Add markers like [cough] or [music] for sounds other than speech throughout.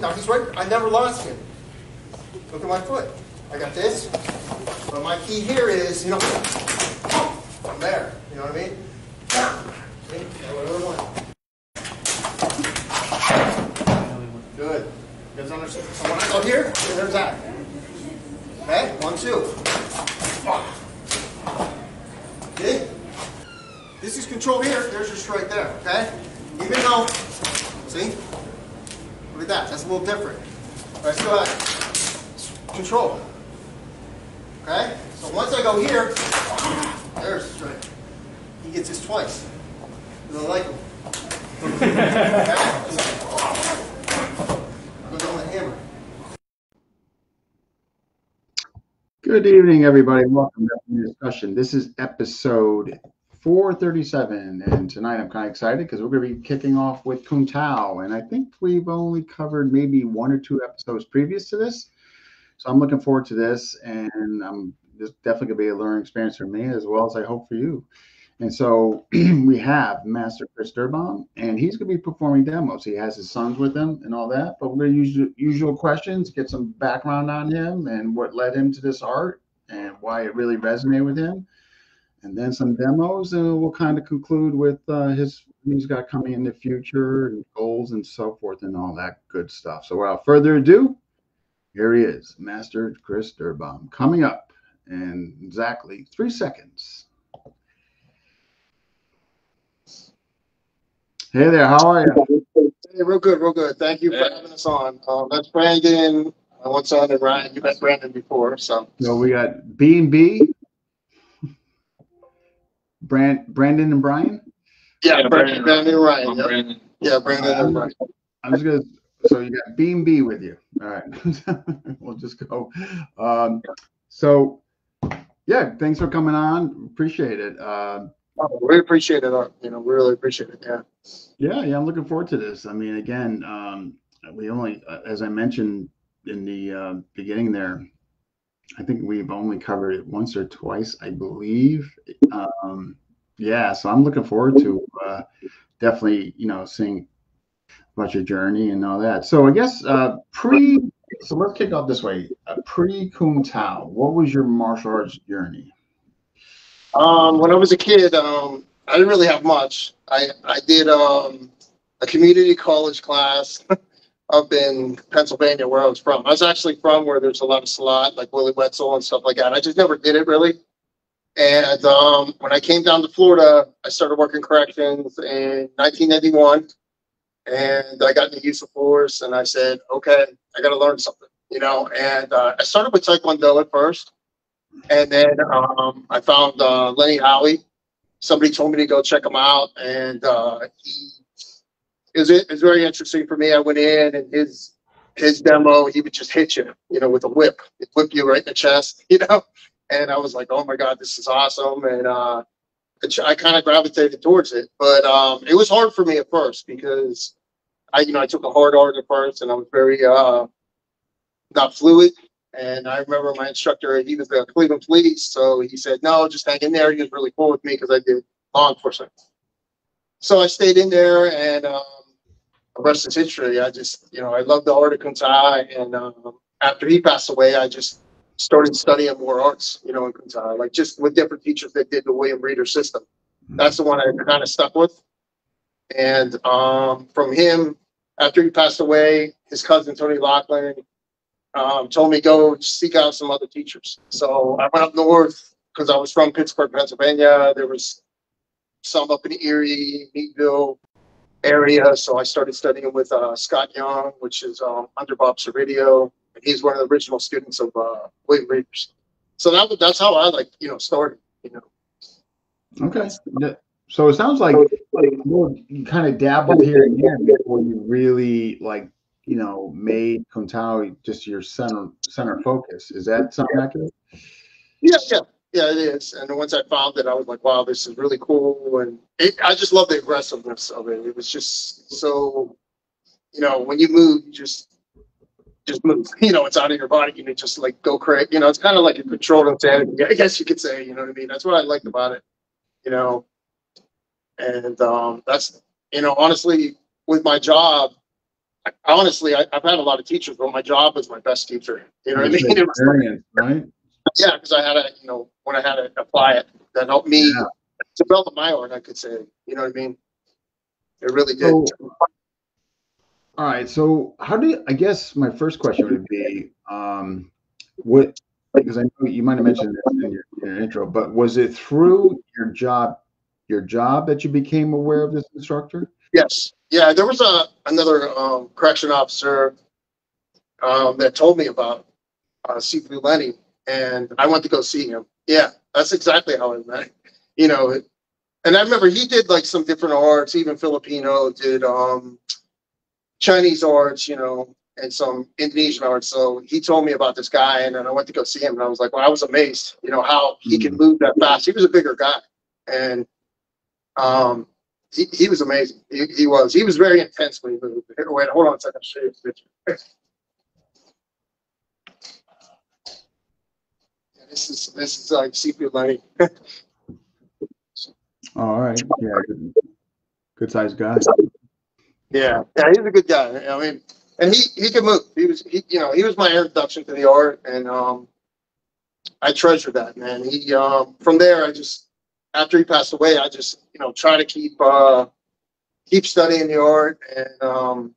now he's right. I never lost him. Look at my foot. I got this. But my key here is, you know, I'm there. You know what I mean? I want. Good. You guys understand? So when I go here, there's that. Okay? One, two. See? This is control here. There's your strike there. Okay? Even though, see? Look at that. That's a little different. But I still have control. Okay? So once I go here, there's the strike. He gets this twice. I like him. Good evening, everybody. Welcome to the discussion. This is episode 437, and tonight I'm kind of excited because we're going to be kicking off with Kuntao, and I think we've only covered maybe one or two episodes previous to this, so I'm looking forward to this, and I'm this definitely going to be a learning experience for me as well as I hope for you. And so [clears throat] we have Master Chris Derbaum, and he's going to be performing demos. He has his sons with him and all that. But we're going to use usual questions, get some background on him and what led him to this art and why it really resonated with him. And then some demos, and we'll kind of conclude with uh, his he's got coming in the future and goals and so forth and all that good stuff. So without further ado, here he is, Master Chris Derbaum, coming up in exactly three seconds. Hey there, how are you? Hey, real good, real good. Thank you for Yeah. having us on. Um, that's Brandon, my one son, and Ryan. You met Brandon before, so. So we got B and B, Brand, Brandon and Brian. Yeah, Yeah, Brandon, Brandon. Brandon and Ryan. I'm Yep. Brandon. Yeah, Brandon and Ryan. I'm just gonna. So you got B and B with you. All right, [laughs] we'll just go. Um, so yeah, thanks for coming on. Appreciate it. Um Oh, We appreciate it. uh, You know, we really appreciate it. Yeah. Yeah, yeah, I'm looking forward to this. I mean, again, um, we only, uh, as I mentioned in the uh, beginning there, I think we've only covered it once or twice, I believe. Um, yeah, so I'm looking forward to uh, definitely, you know, seeing about your journey and all that. So I guess uh, pre, so let's kick off this way. Uh, pre Kuntao, what was your martial arts journey? Um, when I was a kid, um, I didn't really have much. I, I did um, a community college class [laughs] up in Pennsylvania, where I was from. I was actually from where there's a lot of silat, like Willie Wetzel and stuff like that. I just never did it really. And um, when I came down to Florida, I started working corrections in 1991, and I got in the use of force. And I said, okay, I got to learn something, you know. And uh, I started with Taekwondo at first. And then um, I found uh, Lenny Howie. Somebody told me to go check him out, and uh, he it was, very interesting for me. I went in, and his his demo, he would just hit you, you know, with a whip, He'd whip you right in the chest, [laughs] you know. And I was like, oh my god, this is awesome, and uh, I, kind of gravitated towards it. But um, it was hard for me at first because I, you know, I took a hard art at first, and I was very uh, not fluid. And I remember my instructor, he was the Cleveland Police, so he said, no, just hang in there. He was really cool with me because I did law enforcement. So I stayed in there, and um, the rest is history. I just, you know, I love the art of Kuntao, and um, after he passed away, I just started studying more arts, you know, in Kuntao, like just with different teachers that did the William Reader system. That's the one I kind of stuck with. And um, from him, after he passed away, his cousin Tony Lachlan um, told me go seek out some other teachers. So I went up north because I was from Pittsburgh, Pennsylvania. There was some up in Erie, Meadville area. So I started studying with uh, Scott Young, which is um, under Bob Servidio, and he's one of the original students of uh, William Reeders. So that was- that's how I like you know started. You know, Okay. So it sounds like you kind of dabbled here and there before you really like, you know, made Kuntao just your center center focus. Is that something accurate? yeah, yeah, yeah, it is. And once I found it, I was like, wow, this is really cool, and it, I just love the aggressiveness of it. It was just so, you know, when you move, you just just move. [laughs] You know, it's out of your body. You just like go crazy. You know, it's kind of like a controlled insanity. I guess you could say. You know what I mean? That's what I liked about it. You know, and um, that's you know honestly with my job, honestly, I, I've had a lot of teachers, but my job was my best teacher. You know what I mean? [laughs] Right? Yeah, because I had to, you know, when I had to apply it, that helped me Yeah. develop my art. I could say, you know what I mean? It really did. So- All right, so how do you, I guess my first question would be, um, what, because I know you might have mentioned this in your, in your intro, but was it through your job, your job that you became aware of this instructor? Yes, yeah, there was a, another, um, correction officer, um, that told me about, uh, Sifu Lenny, and I went to go see him. Yeah, that's exactly how I met, you know, it- and I remember he did like some different arts, even Filipino, did, um, Chinese arts, you know, and some Indonesian arts. So he told me about this guy, and then I went to go see him, and I was like, well, I was amazed, you know, how he could move that fast. He was a bigger guy, and um, he, he was amazing. He, he was. He was very intense when he moved. Wait, hold on a second. I'll show you a picture. This is this is like Sifu Lenny. All right, yeah, good, good sized guy. Yeah, yeah, he's a good guy. I mean, and he he could move. He was he you know he was my introduction to the art, and um, I treasure that man. He um from there I just after he passed away I just you know try to keep uh keep studying the art, and um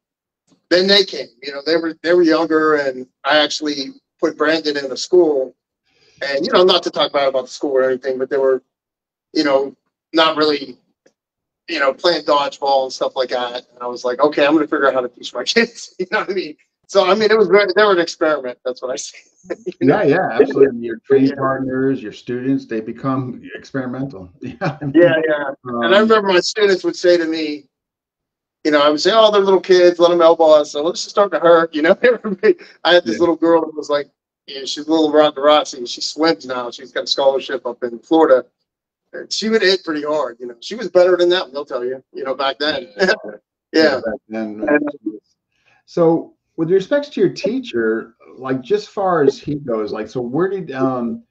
then they came. You know they were they were younger, and I actually put Brandon in a school, and you know not to talk bad about the school or anything, but they were you know not really you know, playing dodgeball and stuff like that. And I was like, okay, I'm gonna figure out how to teach my [laughs] kids. You know what I mean? So I mean, it was very, they were an experiment. That's what I say. [laughs] You know? Yeah, yeah, absolutely. Your training Yeah. partners, your students, they become experimental. [laughs] Yeah, Yeah, yeah. And I Um, remember my students would say to me, you know, I would say, oh, they're little kids, let them elbow us. So let's just starting to hurt. You know, I had this Yeah. little girl that was like, know, she's a little Ronda Rousey. She swims now. She's got a scholarship up in Florida. And she would hit pretty hard. You know, she was better than that. They'll tell you. You know, back then. yeah. [laughs] back then. So with respects to your teacher, like just far as he goes, like, so where did, um,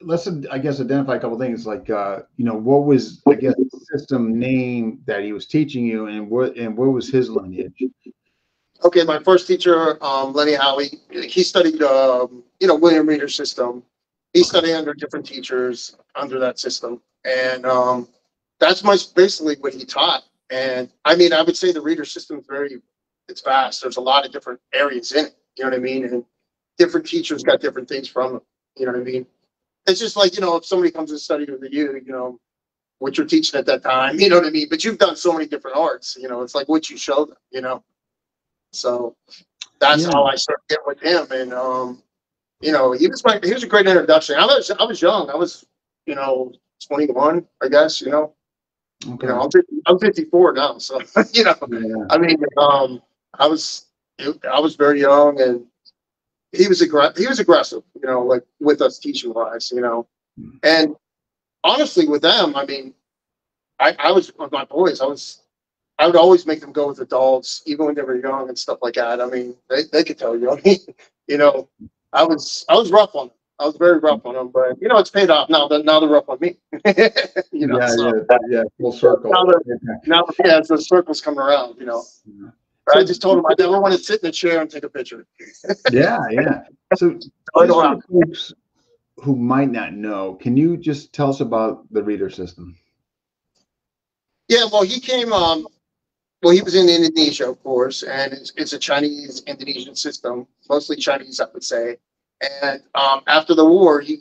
let's, I guess, identify a couple things like, uh, you know, what was, I guess, the system name that he was teaching you and what, and what was his lineage? Okay, my first teacher, um, Lenny Howie, he studied, um, you know, William Reader system. He studied under different teachers under that system. And, um, that's my, basically what he taught. And I mean, I would say the reader system is very, it's vast. There's a lot of different areas in it. You know what I mean? And different teachers got different things from it. You know what I mean? It's just like, you know, if somebody comes and studies with you, you know, what you're teaching at that time, you know what I mean? But you've done so many different arts, you know, it's like what you show them, you know? So that's Yeah. how I started getting with him. And, um, you know, he was my, he was a great introduction. I was, I was young. I was, you know, 21, I guess, you know, Okay. you know, I'm 50, I'm 54 now. So, [laughs] you know, Yeah. I mean, um, I was, I was very young and he was aggressive. He was aggressive, you know, like with us teaching wise, you know, and honestly with them, I mean, I, I was with my boys, I was, I would always make them go with adults, even when they were young and stuff like that. I mean, they, they could tell you, [laughs] I mean, you know, I was, I was rough on them. I was very rough on them, but you know, it's paid off now. That now they're rough on me. [laughs] you know, yeah, so yeah, yeah, full circle. Now now, yeah, it's the circles coming around. You know, I just told them I never want to sit in a chair and take a picture. [laughs] Yeah, yeah. So, I just know for how- folks who might not know, can you just tell us about the reader system? Yeah, well, he came. Um, well, he was in Indonesia, of course, and it's, it's a Chinese Indonesian system, mostly Chinese, I would say. And um, after the war, he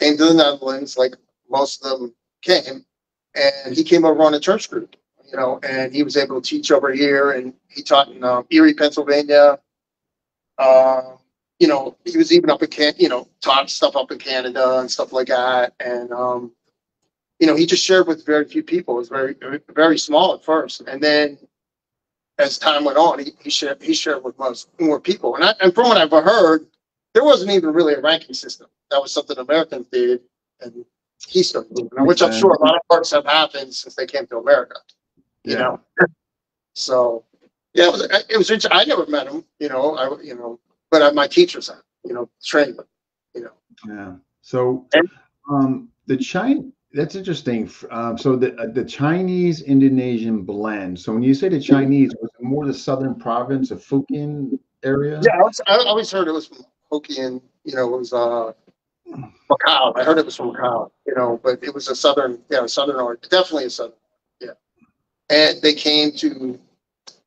came to the Netherlands, like most of them came, and he came over on a church group, you know, and he was able to teach over here, and he taught in um, Erie, Pennsylvania. Um, you know, he was even up in Can, you know, taught stuff up in Canada and stuff like that, and um, you know, he just shared with very few people. It was very, very small at first, and then as time went on, he, he shared he shared with most more people. And I, and from what I've heard, there wasn't even really a ranking system. That was something Americans did, and he started doing, which I'm sure a lot of parts have happened since they came to America. You Yeah. know, [laughs] so yeah, it was it was. interesting. I never met him, you know. I you know, but I, my teachers you know, trained them, you know. Yeah. So, And- um, the China, that's interesting. Um, so the uh, the Chinese Indonesian blend. So when you say the Chinese, was it more the southern province of Fujian area? Yeah, I, was, I always heard it was from Hokkien. You know, it was uh, Macau. I heard it was from Macau. You know, but it was a southern, yeah, southern or definitely a southern. Yeah, and they came to,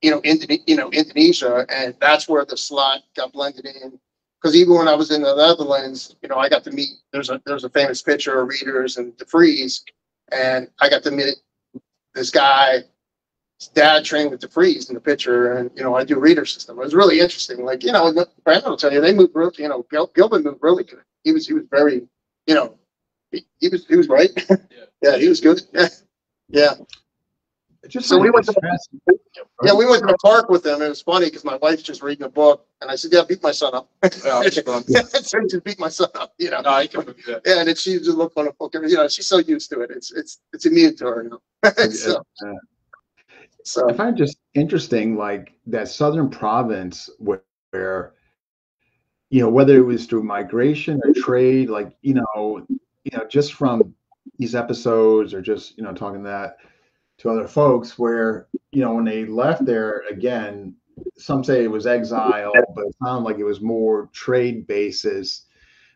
you know, Indone- you know, Indonesia, and that's where the silat got blended in. Because even when I was in the Netherlands, you know, I got to meet. There's a there's a famous picture of Reeders and DeFries, and I got to meet this guy. His dad trained with DeFries in the picture, and you know, I do reader system. It was really interesting. Like you know, Brandon will tell you they moved really. You know, Gil, Gilbert moved really good. He was he was very, you know, he, he was he was right. Yeah. [laughs] yeah, he was good. [laughs] Yeah, yeah. Just So we went to-. Yeah, we went to the park with them. It was funny because my wife's just reading a book, and I said, "Yeah, beat my son up." Yeah, it's fun. so just beat my son up, you know. No, I can do that. Yeah, and then she just looked on a book, and you know, she's so used to it. It's it's it's immune to her, you know. [laughs] so, so I find it just interesting, like that southern province where, where, you know, whether it was through migration or trade, like you know, you know, just from these episodes or just you know talking that to other folks, where you know when they left there again, some say it was exile, but it sounded like it was more trade basis,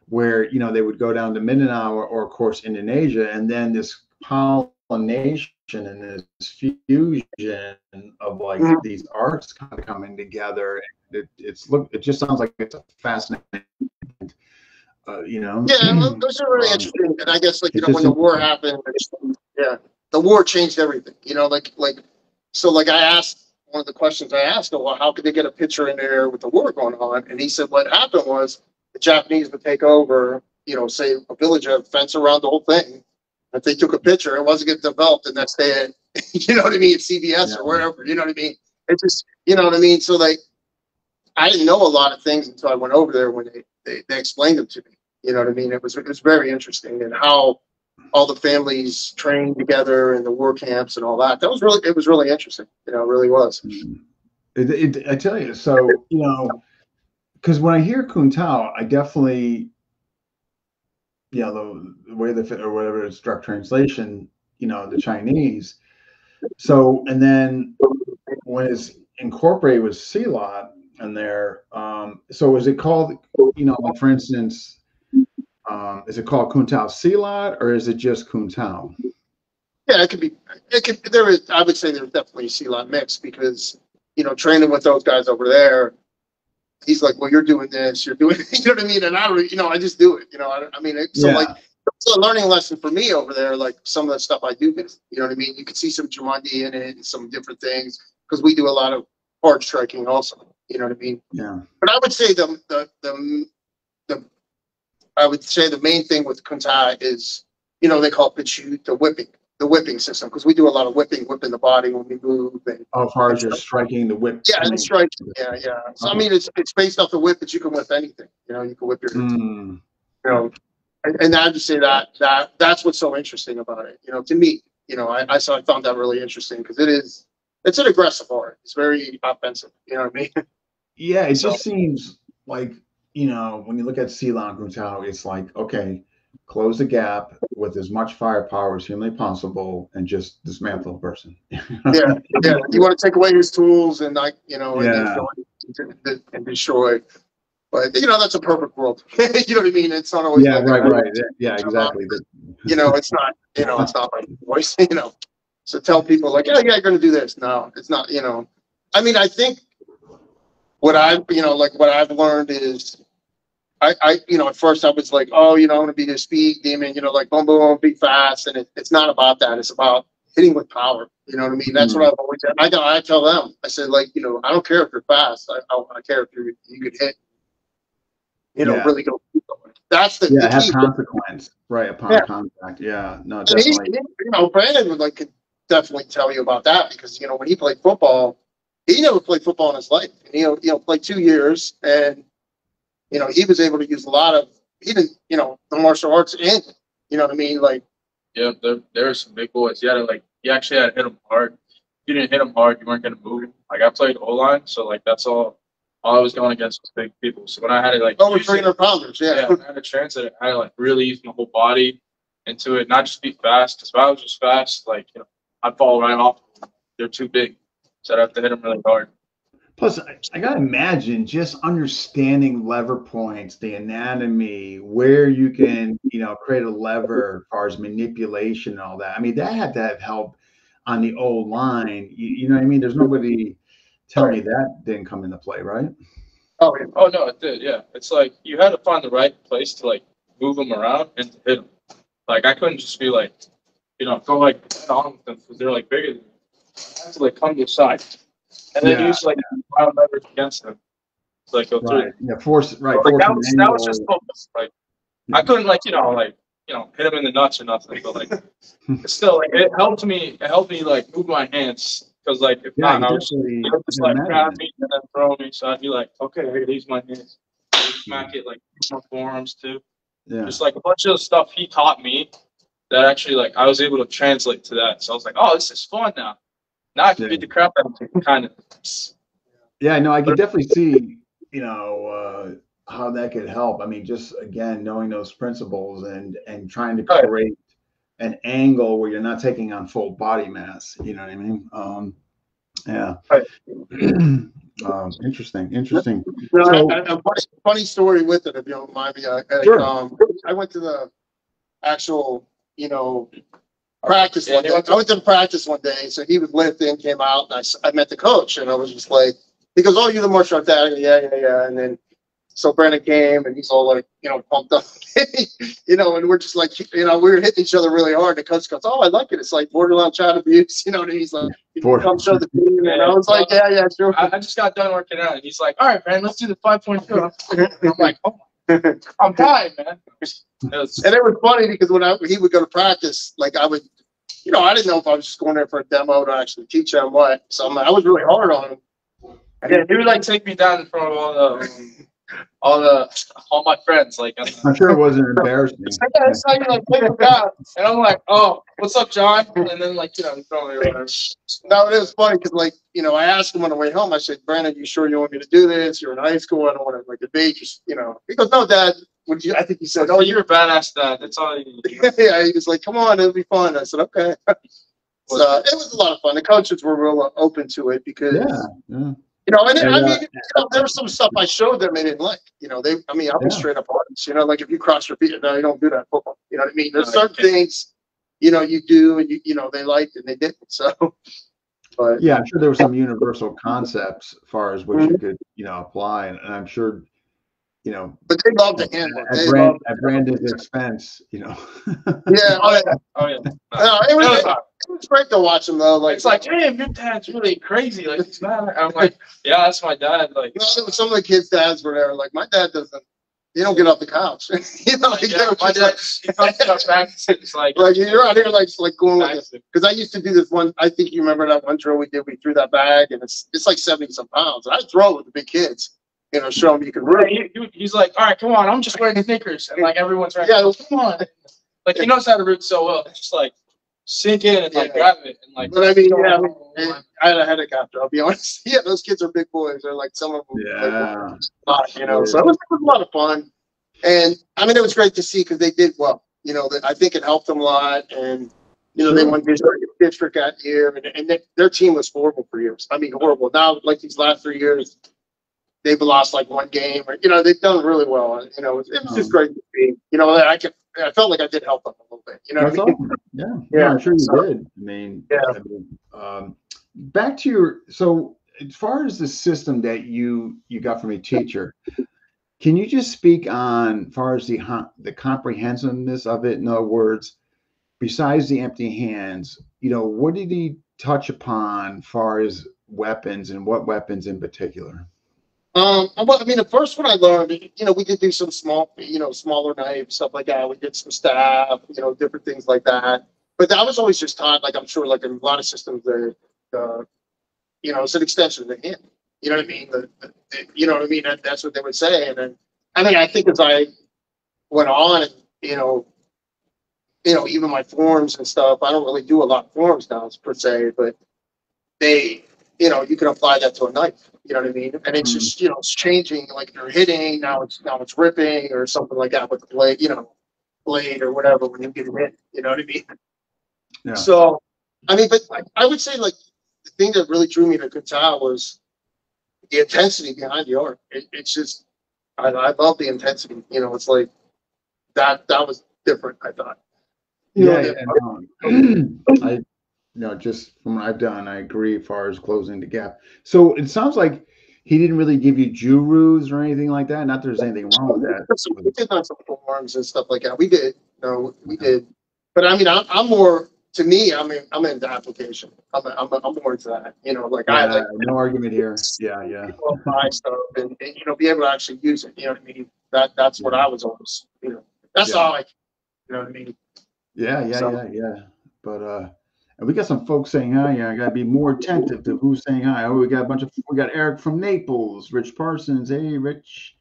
where you know they would go down to Mindanao or, or of course Indonesia, and then this pollination and this fusion of like Mhm. these arts kind of coming together. It, it's look. It just sounds like it's a fascinating. Uh, you know. yeah, those [clears throat] are really Um, interesting. And I guess like you know when the war happened, yeah, the war changed everything. You know, like like so like I asked one of the questions I asked him, well, how could they get a picture in there with the war going on? And he said what happened was the Japanese would take over, you know, say a village, a fence around the whole thing. If they took a picture, it wasn't getting developed the next day at, you know what I mean, at CBS Yeah. or wherever, you know what I mean? It just, you know what I mean? So like, I didn't know a lot of things until I went over there when they, they, they explained them to me. You know what I mean? It was, it was very interesting and how all the families trained together in the war camps and all that. That was really, it was really interesting. You know, it really was. It, it, I tell you, so you know, because when I hear Kuntao, I definitely, know, the, the way the fit or whatever it's direct translation, you know, the Chinese. So and then when it's incorporated with Silat and there, um, so is it called, you know, like for instance, um, is it called Kuntao Sealot or is it just Kuntao? Yeah, it could be, it could, there is, I would say there's definitely a silat mix because, you know, training with those guys over there, he's like, well, you're doing this, you're doing, [laughs] you know what I mean? And I you know, I just do it, you know, I, I mean, it- so Yeah. like, it's a learning lesson for me over there, like some of the stuff I do, miss, you know what I mean? You can see some Jumanji in it and some different things, because we do a lot of hard striking also, you know what I mean? Yeah. But I would say the, the, the, I would say the main thing with Kuntao is, you know, they call it the whipping, the whipping system, because we do a lot of whipping, whipping the body when we move and, Oh, as far as you're striking the whip. yeah, and strike, yeah, yeah. So I mean, it's, it's based off the whip, but you can whip anything, you know, you can whip your, you Mm, know, and, and I just say that, that, that's what's so interesting about it, you know, to me, you know, I, I saw, I found that really interesting, because it is, it's an aggressive art, it's very offensive, you know what I mean? Yeah, it just seems like, you know, when you look at Silat Kuntao, it's like, okay, close the gap with as much firepower as humanly possible and just dismantle a person. [laughs] Yeah, yeah, you want to take away his tools and like, you know, and, Yeah. and- and destroy. But, you know, that's a perfect world. [laughs] You know what I mean? It's not always. Yeah, like right, right. Yeah, exactly. [laughs] You know, it's not, you know, it's not like voice, you know. So tell people like, yeah, yeah, you're gonna do this. No, it's not, you know. I mean, I think what I, you know, like what I've learned is I, I, you know, at first I was like, oh, you know, I'm gonna be this speed demon, you know, like boom, boom, boom, be fast. And it, it's not about that. It's about hitting with power. You know what I mean? That's what mm-hmm. I've always said. I, I tell them, I said, like, you know, I don't care if you're fast. I, I, I care if you you could hit, you know, Yeah. really go. That's the, Yeah, the have consequence, right, upon Yeah. contact. Yeah, no, And he, definitely. you know, Brandon would like could definitely tell you about that because you know when he played football, he never played football in his life. And, you know, you know, played two years, and you know he was able to use a lot of he didn't, you know, the martial arts in. You know what I mean? Like, Yeah, there, there are some big boys. You had to like, you actually had to hit them hard. If you didn't hit them hard, you weren't gonna move. Like I played O line, so like that's all. All I was going against was big people. So when I had to like, over three hundred pounders. yeah, Yeah. when I had to it. I had to like really use my whole body. into it, not just be fast. Because if I was just fast, like you know, I'd fall right off. They're too big, so I'd have to hit them really hard. Plus, I, I gotta imagine just understanding lever points, the anatomy, where you can, you know, create a lever as far as manipulation and all that. I mean, that had to have help on the old line. You, you know what I mean? There's nobody telling me that didn't come into play, right? Oh. Oh no, it did. Yeah, it's like you had to find the right place to like move them around and to hit them. Like I couldn't just be like, you know, go like head on them because they're like bigger than me. I like come to the side and then Yeah. use like wild leverage against them. So like go through. Right. Yeah, force right. Like force that was that was just focus. Like I couldn't like you know like you know hit him in the nuts or nothing, but like [laughs] still like it helped me. It helped me like move my hands because like if yeah, not, I was they just like grab me and then throw me. So I'd be like, okay, here, these my hands. Smack it like my forearms too. Yeah. Just like a bunch of stuff he taught me that actually like I was able to translate to that. So I was like, oh, this is fun now. Now I can beat the crap out of him, kind of. Yeah, no, I can definitely see, you know, uh, how that could help. I mean, just again, knowing those principles and and trying to Right. create an angle where you're not taking on full body mass. You know what I mean? Um, yeah. Right. [clears throat] um, interesting. Interesting. No, So- a, a funny, funny story with it, if you don't mind me. I, I, Sure. um, I went to the actual, you know, practice Yeah, one day. to- I went to practice one day, so he was lifting, came out, and I, s- I met the coach, and I was just like, he goes, "Oh, you're the martial arts dad." I go, Yeah, yeah, yeah. And then so Brandon came, and he's all like, you know, pumped up, [laughs] you know, and we're just like, you know, we were hitting each other really hard. The coach goes, "Oh, I like it. It's like borderline child abuse," [laughs] you know. And he's like, "You can Border- "Come show the team," and I was like, "Yeah, yeah, sure." I, I just got done working out, and he's like, "All right, man, let's do the five point two. I'm like, "Oh, my- [laughs] I'm dying, man." It was- And it was funny because when I, he would go to practice, like I would, you know, I didn't know if I was just going there for a demo to actually teach him what. So I'm, I was really hard on him. Yeah, he would like take me down in front of all the, all the, all my friends. Like, I'm I'm sure it wasn't embarrassing. [laughs] like, yeah, that's how you like take him down. And I'm like, oh, what's up, John? And then like, you know, you throw me whatever. No, it was funny because like, you know, I asked him on the way home, I said, Brandon, you sure you want me to do this? You're in high school. I don't want to like debate you, you know. He goes, no, dad. Would you, I think he said, Oh, you're a badass dad. That's all you need. [laughs] yeah, he was like, come on, it'll be fun. I said, okay. [laughs] So it was a lot of fun. The coaches were real open to it because, Yeah. Yeah. you know, and, And, I uh, mean, you know, there was some stuff I showed them they didn't like. You know, they, I mean, I was Yeah. straight up honest. You know, like if you cross your feet, no, you don't do that in football. You know what I mean? There's No, you certain things, you know, you do and you, you know, they liked and they didn't. So, [laughs] but Yeah, I'm sure there were some universal concepts as far as what you could, you know, apply, and, and I'm sure, you know, but they love to handle it. at, They Brand, love, at Brandon's expense, you know. yeah, [laughs] Oh yeah. yeah. Oh yeah. No, it It was was, it was great to watch them though. Like, It's like, damn, your dad's really crazy. Like, he's not. I'm like, yeah, that's my dad. Like, you know, some of the kids' dads were there. Like, my dad doesn't, he don't get off the couch. [laughs] you know, like, yeah, my dad, like, he comes to our. It's like, like you're out here like like going with it. Because I used to do this one. I think you remember that one drill we did. We threw that bag, and it's it's like seventy some pounds. And I throw it with the big kids, you know, show him you can Yeah, he, he- he's like, all right, come on, I'm just wearing sneakers, and like everyone's right. Yeah, come on. Like he knows how to root so well. It's just like sink in and like Yeah. grab it and like. But I mean, yeah, and I had a headache after. I'll be [laughs] honest. Yeah, those kids are big boys. They're like some of them. like, Yeah. lot, you know. So it was, it was a lot of fun, and I mean, it was great to see because they did well. You know, that I think it helped them a lot, and you know, they Sure. won district, district that year, and, and they, their team was horrible for years. I mean, horrible. Now, like these last three years, they've lost like one game, or you know, they've done really well. and You know, it was, it was just Um, great to see. You know, I could, I felt like I did help them a little bit. You know, That's I mean? awesome. Yeah, [laughs] Yeah. yeah, I'm sure you So- did. I mean, Yeah. I mean, um, back to your so as far as the system that you you got from a teacher, can you just speak on far as the the comprehensiveness of it? In other words, besides the empty hands, you know, what did he touch upon far as weapons and what weapons in particular? Um, well, I mean, the first one I learned, you know, we did do some small, you know, smaller knives, stuff like that. We did some staff, you know, different things like that. But that was always just taught, like I'm sure, like in a lot of systems, the, the, you know, it's an extension of the hand. You know what I mean? The, the, the- you know what I mean? That, that's what they would say. And then, I mean, I think as I went on, and you know, you know, even my forms and stuff, I don't really do a lot of forms now per se, but they, you know, you can apply that to a knife. You know what I mean? And it's Mhm. just, you know, it's changing. Like you're hitting, now it's now it's ripping or something like that with the blade. You know, blade or whatever when you get it in, you know what I mean? Yeah. So, I mean, but I, I would say like, the thing that really drew me to Kuntao was the intensity behind the art. It, it's just, I, I love the intensity, you know, it's like, that, that was different, I thought. You know, Yeah, um, I, you know, just from what I've done, I agree as far as closing the gap. So it sounds like he didn't really give you jurus or anything like that. Not that there's anything wrong with that. So we did some forums and stuff like that. We did, no, we did. But I mean, I'm, I'm more, to me, I'm I'm into application. I'm, I'm, I'm more into that, you know, like I like no argument here. Yeah, yeah. [laughs] buy stuff and, and, you know, be able to actually use it, you know what I mean? That, that's what I was always, you know, that's Yeah. all I, you know what I mean? Yeah, yeah, So- yeah, yeah. But uh and we got some folks saying hi. Yeah, I gotta be more attentive to who's saying hi. Oh, we got a bunch of we got Eric from Naples, Rich Parsons. Hey, Rich.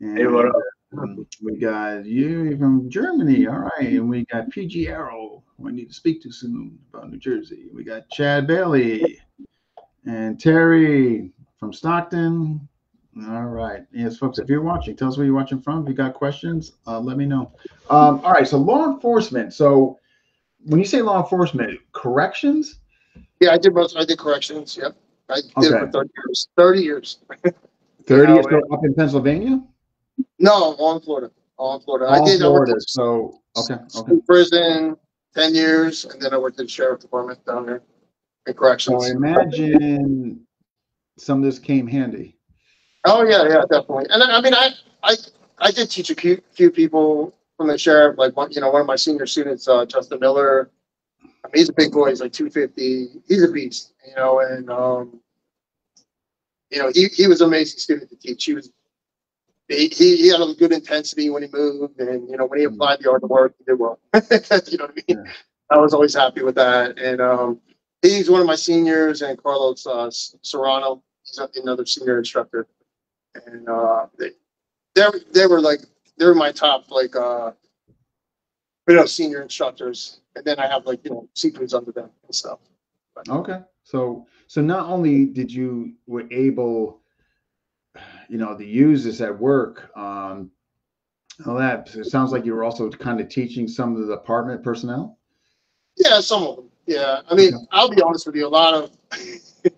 And, Hey, what up? um, we got you from Germany. All right. And we got PG Arrow, who I need to speak to soon about New Jersey. We got Chad Bailey and Terry from Stockton. All right. Yes, folks, if you're watching, tell us where you're watching from. If you got questions, uh, let me know. Um, all right. So law enforcement. So when you say law enforcement, corrections? Yeah, I did most, I did corrections, yep. I did it for thirty years, thirty years. [laughs] 30 years so up in Pennsylvania? No, all in Florida, all in Florida. I All did, I worked Florida. So okay, okay. prison ten years and then I worked in sheriff's department down there in So corrections. I imagine some of this came handy. Oh yeah, yeah, definitely. And then, I mean, I, I, I did teach a few, few people from the sheriff, like one, you know, one of my senior students, uh, Justin Miller. I mean, he's a big boy. He's like two fifty. He's a beast, you know, and, um, you know, he, he was an amazing student to teach. He was, he, he, he had a good intensity when he moved and, you know, when he applied the art of work, he did well. [laughs] you know what I mean? Yeah. I was always happy with that. And, um, he's one of my seniors and Carlos, uh, Serrano, he's another senior instructor and uh, they they were like they were my top like uh you know senior instructors, and then I have like you know sequence under them and stuff. Okay. So so not only did you were able, you know, to use this at work, um, all that. It sounds like you were also kind of teaching some of the department personnel. Yeah, some of them. Yeah, I mean I'll be honest with you, a lot of [laughs]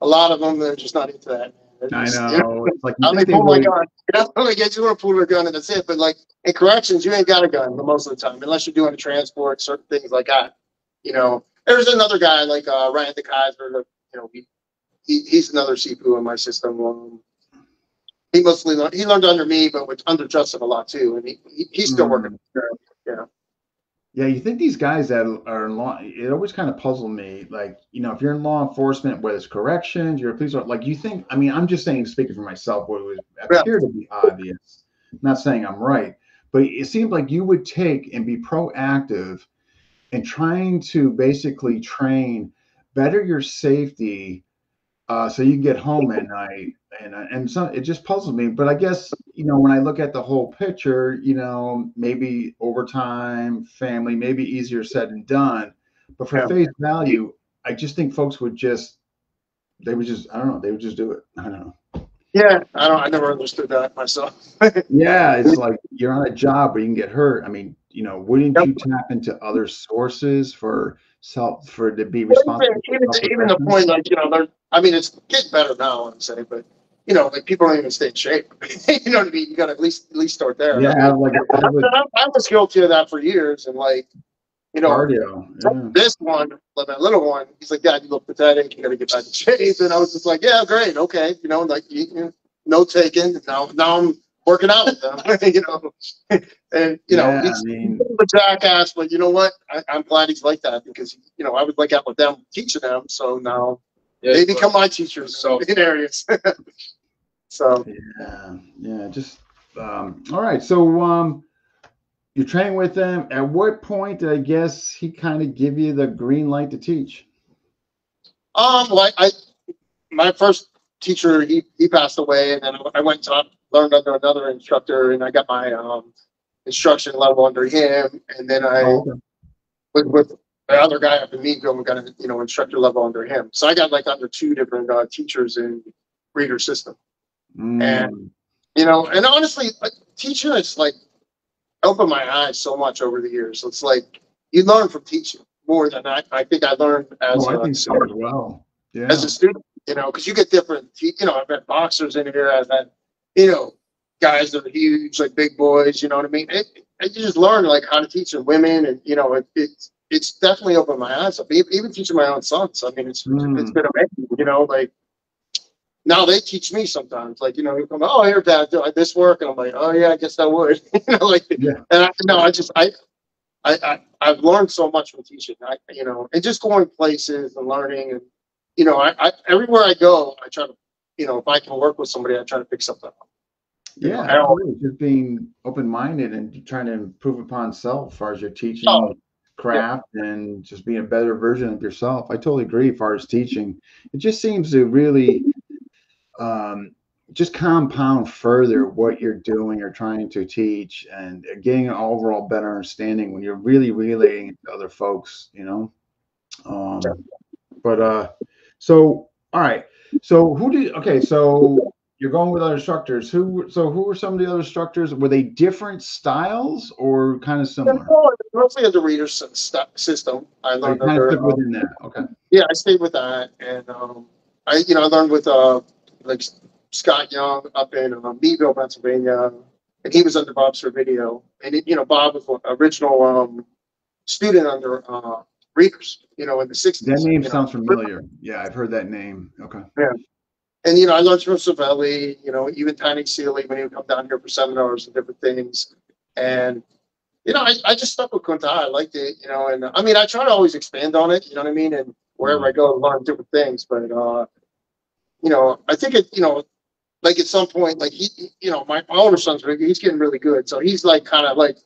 a lot of them they're just not into that. I know. It's like I'm they pull my would- gun. [laughs] You know, like, I just want to pull their gun and that's it. But like in corrections, you ain't got a gun most of the time, unless you're doing a transport, certain things like that. You know, there's another guy like uh, Ryan De Kaiser. that, You know, he, he he's another Sifu in my system. Um, he mostly learned, he learned under me, but with under Justin a lot too, and he, he he's still Mm. working. Yeah, you think these guys that are in law, it always kind of puzzled me. Like, you know, if you're in law enforcement, whether it's corrections, you're a police, officer, like you think, I mean, I'm just saying, speaking for myself, what would Yeah. appear to be obvious. not saying I'm right, but it seemed like you would take and be proactive in trying to basically train, better your safety, uh, so you can get home at night. And uh, and so it just puzzles me. But I guess you know when I look at the whole picture, you know, maybe overtime, family, maybe easier said than done. But for Yeah. face value, I just think folks would just they would just I don't know they would just do it. I don't know. Yeah, I don't. I never understood that myself. [laughs] Yeah, it's like you're on a job where you can get hurt. I mean, you know, wouldn't Yep. you tap into other sources for self for to be responsible? Even, even, the point, like, you know, they're, I mean, it's getting better now, I'm saying, but, you know, like, people don't even stay in shape. [laughs] You know what I mean? You gotta at least, at least start there. Yeah, have like have a I, I was guilty of that for years, and like, you know, cardio. Yeah. this one, like that little one, he's like, Dad, you look pathetic, you gotta get back in shape, and I was just like, yeah, great, okay, you know, like, you, you no taken, now, now I'm working out with them, [laughs] you know, and, you know, Yeah, he's, I mean, a jackass, but you know what? I, I'm glad he's like that because you know I was like out with them teaching them, so now Yeah, they become my teachers So- in areas. [laughs] so Yeah, yeah, just um all right. So um you're training with them. At what point did I guess he kind of give you the green light to teach? um, well, I, I my first teacher he he passed away, and then I went to learned under another instructor, and I got my um instruction level under him, and then I Oh, okay. with with the other guy up in Meadville, got a you know instructor level under him. So I got like under two different uh, teachers in reader system. Mm, And- you know and honestly like, teaching has like opened my eyes so much over the years. It's like you learn from teaching more than I, I think I learned as Oh, I a, think so as well. Yeah. as a student, you know, because you get different, you know, I've had boxers in here, I've had, you know, guys that are huge, like big boys, you know what I mean? It, you just learn like how to teach them women and, you know, it, it's, it's definitely opened my eyes up, even, teaching my own sons. I mean, it's, Mm. it's been amazing, you know, like now they teach me sometimes, like, you know, you come, oh, here, dad, do I this work? And I'm like, oh yeah, I guess I would, [laughs] you know, like, Yeah. and I, no, I just, I, I, I, I've learned so much from teaching, I, you know, and just going places and learning and, you know, I, I, everywhere I go, I try to, you know, if I can work with somebody, I try to pick something up. Yeah, I don't- just being open-minded and trying to improve upon self as far as your teaching Oh, craft and just being a better version of yourself. I totally agree as far as teaching. It just seems to really um, just compound further what you're doing or trying to teach and getting an overall better understanding when you're really relating to other folks, you know? Um, but uh, so, all right. So who did, okay, so you're going with other instructors. Who? So who were some of the other instructors? Were they different styles or kind of similar? Mostly as a reader st- system, I learned under, within that. Okay. yeah, I stayed with that, and um, I, you know, I learned with uh, like Scott Young up in uh, Meadville, Pennsylvania, and he was under Bob Servidio, and it, you know, Bob was an original um, student under uh, Reeders, you know, in the '60s. That name you know. sounds familiar. Yeah, I've heard that name. Okay. And you know, I learned from Savelli, you know, even Tiny Sealy when he would come down here for seminars and different things. And you know, I, I just stuck with Kunta. I liked it, you know, and I mean, I try to always expand on it, you know what I mean? And wherever I go, I learn different things. But uh, you know, I think it, you know, like at some point, like he, you know, my, my older son's he's getting really good, so he's like kind of like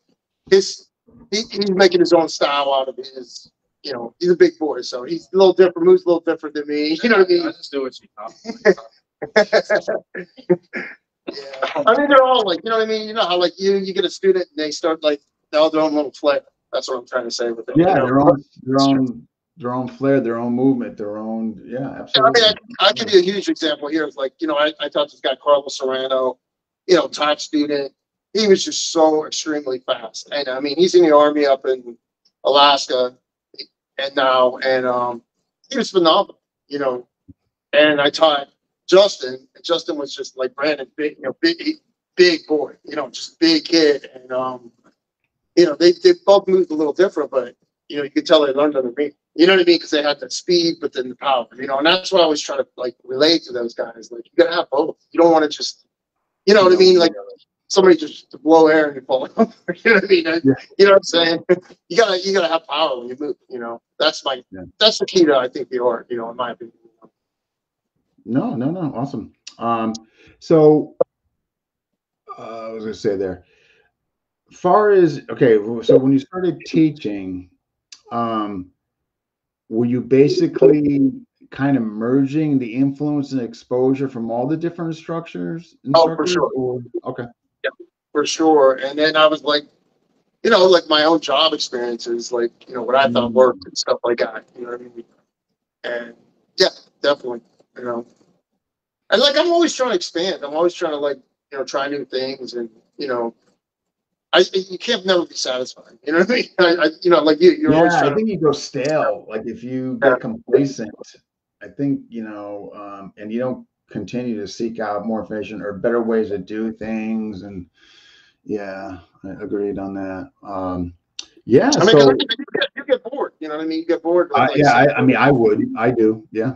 his, he, he's making his own style out of his. You know, he's a big boy, so he's a little different, moves a little different than me. [laughs] You know what I mean? I just do what you taught. yeah. I mean, they're all like, you know what I mean? You know how like you, you get a student and they start like, they all their own little flair. That's what I'm trying to say with it. you Yeah, know? their own, their own, their own flair, their own movement, their own. Yeah, Yeah, I absolutely. mean, I, I give you a huge example here. It's like, you know, I, I taught this guy Carlos Serrano, you know, top student. He was just so extremely fast. And I mean, he's in the army up in Alaska and now, and um, he was phenomenal, you know. And I taught Justin, and Justin was just like Brandon, big, you know, big, big boy, you know, just big kid. And, um, you know, they, they both moved a little different, but, you know, you could tell they learned under me. You know what I mean? Because they had that speed, but then the power, you know, and that's what I always try to like relate to those guys. Like, you gotta have both. You don't want to just, you know what I mean? Like, somebody just to blow air and you fall [laughs] over. you know what I mean? Yeah. You know what I'm saying? [laughs] You gotta, you gotta have power when you move. You know, that's my, Yeah. that's the key to I think the art. You know, in my opinion. No, no, no. Awesome. Um, so uh, I was gonna say there. Far as okay, so when you started teaching, um, were you basically kind of merging the influence and exposure from all the different structures? Oh, for sure. or- okay. For sure. And then I was like, you know, like my own job experiences, like, you know, what I thought Mm. worked and stuff like that. You know what I mean? And yeah, definitely, you know. And like I'm always trying to expand. I'm always trying to like, you know, try new things and, you know, I you can't never be satisfied. You know what I mean? I, I you know, like you you're always yeah, trying I think you go stale. Like if you Yeah. get complacent, I think you know, um, and you don't continue to seek out more information or better ways to do things. And yeah, I agreed on that. Um, yeah, I mean, so you, get, you get bored, you know what I mean? You get bored. like, yeah, I, I mean, I would, I do, yeah.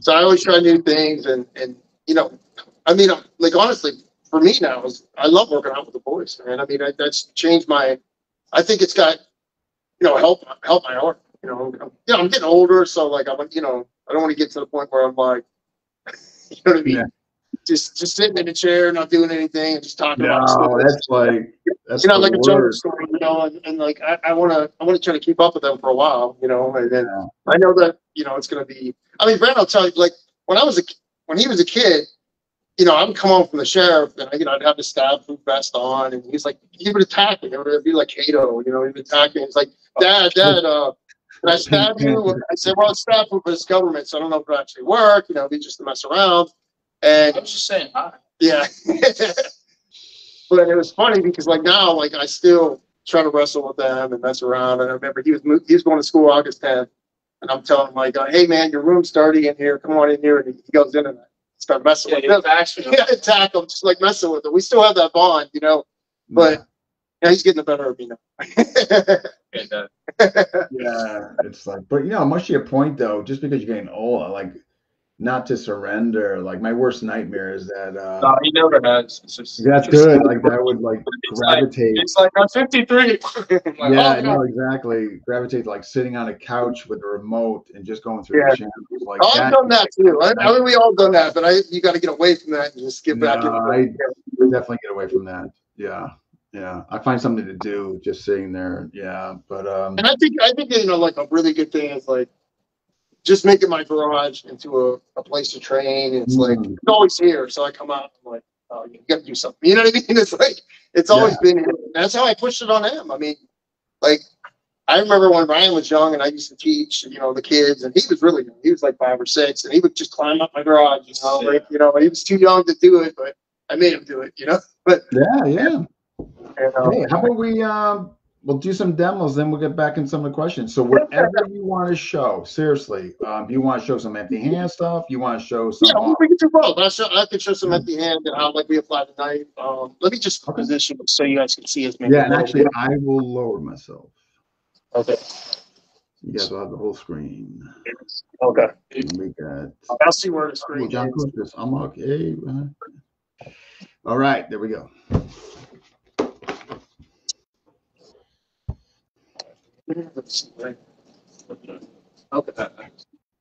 So I always try new things and, and, you know, I mean, like honestly, for me now is I love working out with the boys, man. I mean, I, that's changed my, I think it's got, you know, help, help my art, you know, I'm, you know, I'm getting older. So like, I'm, you know, I don't want to get to the point where I'm like, [laughs] you know what I mean? Yeah. Just, just sitting in a chair, not doing anything and just talking about No, stuff. that's like that's you know, like a joke story, you know, and, and like I, I wanna I wanna try to keep up with them for a while, you know, and then Yeah. I know that, you know, it's gonna be I mean, Brad will tell you, like when I was a when he was a kid, you know, I'm come home from the sheriff and I, you know, I'd have the stab proof vest on and he's like he would attack me. And It would be like Cato, you know, he'd attack me. He's like, Dad, Dad, uh can I stab you? I said, Well it's stab proof, but it's government, so I don't know if it'll actually work, you know, it'd be just to mess around. And I was just saying hi. yeah. [laughs] but it was funny because like now, like I still try to wrestle with them and mess around. And I remember he was mo- he was going to school August 10th, and I'm telling him like, uh, "Hey man, your room's dirty in here. Come on in here." And he goes in and I start messing Yeah, with you him. [laughs] actually. Yeah, attack him, just like messing with him. We still have that bond, you know. But yeah, he's getting the better of me now. Yeah, [laughs] it's like, but you know, much to your point though, just because you're getting old, I like not to surrender. Like my worst nightmare is that uh no, he never has. It's that's it's just- good. Like that would like [laughs] It's like, gravitate. it's like I'm 53. [laughs] Like, Yeah, oh, no, exactly. Gravitate like sitting on a couch with a remote and just going through Yeah. channels. Like I've that, done that too. I, I mean, we all done that, but I you got to get away from that and just get back. No, into I definitely get away from that. Yeah. Yeah. I find something to do just sitting there. Yeah. But um And I think I think you know like a really good thing is like just making my garage into a, a place to train. It's like Mm. it's always here, so I come out I'm like, oh, you got to do something. You know what I mean? [laughs] It's like it's always been here. That's how I pushed it on him. I mean, like I remember when Ryan was young and I used to teach, you know, the kids, and he was really young. He was like five or six, and he would just climb up my garage. You know, like you know, he was too young to do it, but I made him do it. You know, [laughs] But yeah, yeah. and, um, Hey, how about we um we'll do some demos, then we'll get back in some of the questions. So whatever you want to show, seriously. Um, you want to show some empty hand stuff? You want to show some Yeah, we can do both. I show, I can show some empty hand and how like we apply the knife. Um, let me just Okay. position so you guys can see us. maybe Yeah, and actually. I will lower myself. Okay. You guys will have the whole screen. Okay. We got I'll see where the screen John is. I'm okay. All right, there we go. Okay.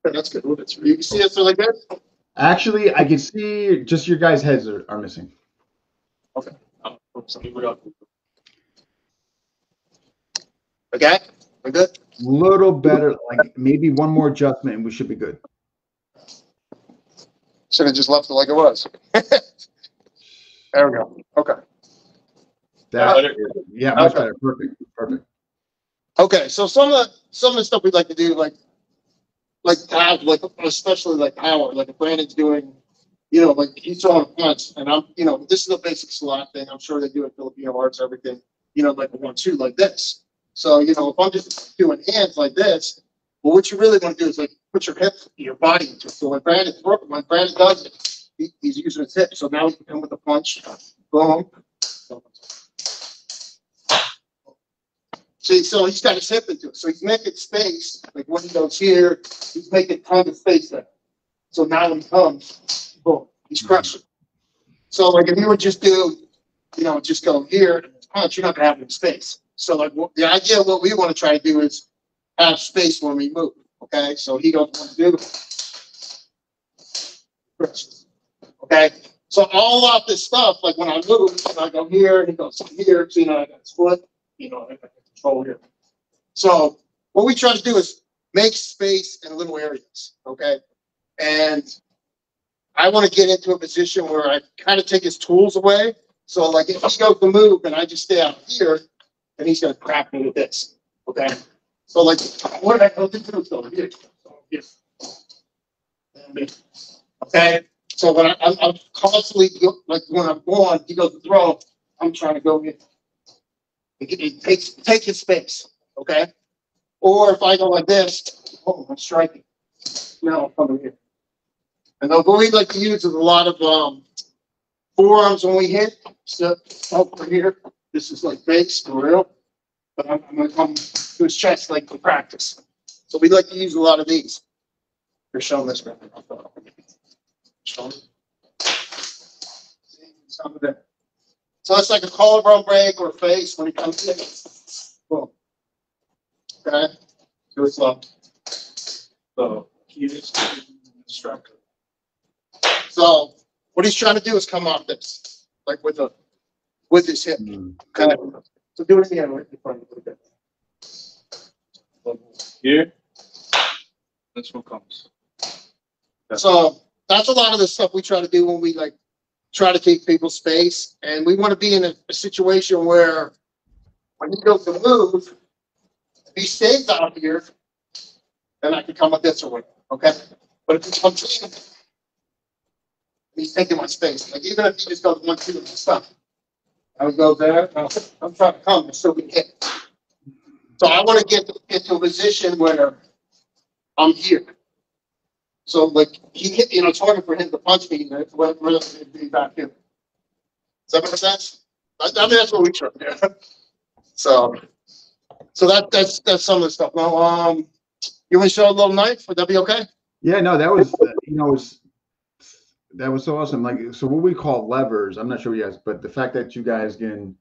That's good. You can see us like that? Actually, I can see just your guys' heads are, are missing. Um, up. Okay. We're good? Little better, like maybe one more adjustment and we should be good. Should have just left it like it was. [laughs] There we go. Okay. That, yeah, much Okay. better. Perfect, perfect. Okay, so some of the some of the stuff we'd like to do, like like have like especially like power, like if Brandon's doing, you know, like he's throwing a punch, and I'm, you know, this is a basic silat thing. I'm sure they do at Filipino arts, everything, you know, like a one two like this. So you know, if I'm just doing hands like this, well, what you really want to do is like put your hip, your body into it. So when Brandon when Brandon does it, he, he's using his hip. So now he can come with a punch, boom. See, so he's got his hip into it. So he's making space. Like when he goes here, he's making tons of space there. So now when he comes, boom, he's mm-hmm. crushing. So like if you would just do, you know, just go here and punch, you're not gonna have any space. So like the idea of what we want to try to do is have space when we move. Okay, so he doesn't want to do crushes. Okay, so all of this stuff, like when I move, I go here, he goes here, so you know, I got his foot, you know, Here. So what we try to do is make space in little areas, okay? And I want to get into a position where I kind of take his tools away. So like if he goes to move and I just stay out here, then he's gonna crack me with this, okay? So like, what did I go to do here, so here. Here. Okay, so when I, I'm, I'm constantly, like when I'm going, he goes to throw, I'm trying to go in. It, takes, take his space, okay? Or if I go like this, oh, I'm striking. Now I'm coming here. And what we like to use is a lot of, um, forearms when we hit, so over here, this is like base for real. But I'm, I'm gonna come to his chest like for practice. So we like to use a lot of these. You're showing this, man. Showing. Some of that. So it's like a collarbone break or face when it comes in. Boom. Okay? Do it slow. So he is the instructor. So what he's trying to do is come off this, like with a, with his hip. Mm. Okay? So do it again right in front of you. Here. This one comes. So that's a lot of the stuff we try to do when we like try to take people's space. And we want to be in a, a situation where when he goes to move, if he stays out here, then I can come with this or whatever, okay? But if he comes he's taking my space. Like even if he just goes one, two and stuff, I would go there, I'm trying to come, so we hit. So I wanna get, get to a position where I'm here. So like, he hit, you know, it's harder for him to punch me than when, when it'd be back here. Does that make sense? I, I mean, that's what we try, yeah. [laughs] So, so that, that's, that's some of the stuff. Now, um, you wanna show a little knife? Would that be okay? Yeah, no, that was, you know, it was, that was so awesome. Like, so what we call levers, I'm not sure you guys, but the fact that you guys can,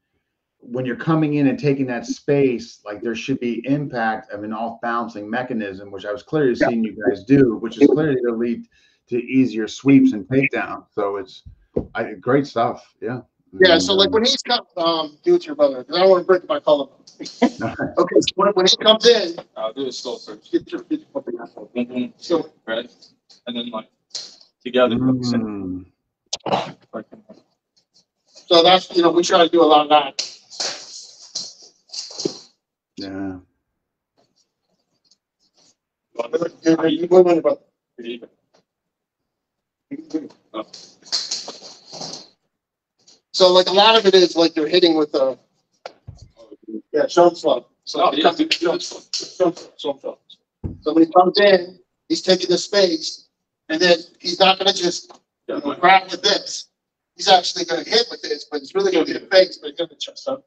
when you're coming in and taking that space, like there should be impact of an off balancing mechanism, which I was clearly seeing you guys do, which is clearly going to lead to easier sweeps and takedowns. So it's I, great stuff. Yeah. Yeah, so like when he's come, um, do it to your brother, because I don't want to break my collarbone. [laughs] Okay, so when, when he comes in, I'll do a slow search. get your, get your puppy out. Boom, boom, So, right? And then like together. Mm, Like, so that's, you know, we try to do a lot of that. Yeah. So like a lot of it is like they're hitting with a yeah, show him slow. So, Oh, yeah. show him slow. Show him slow, show him. So when he comes in, he's taking the space, and then he's not gonna just you know, grab with this. He's actually gonna hit with this, but it's really gonna be a face, but it's gonna chest up.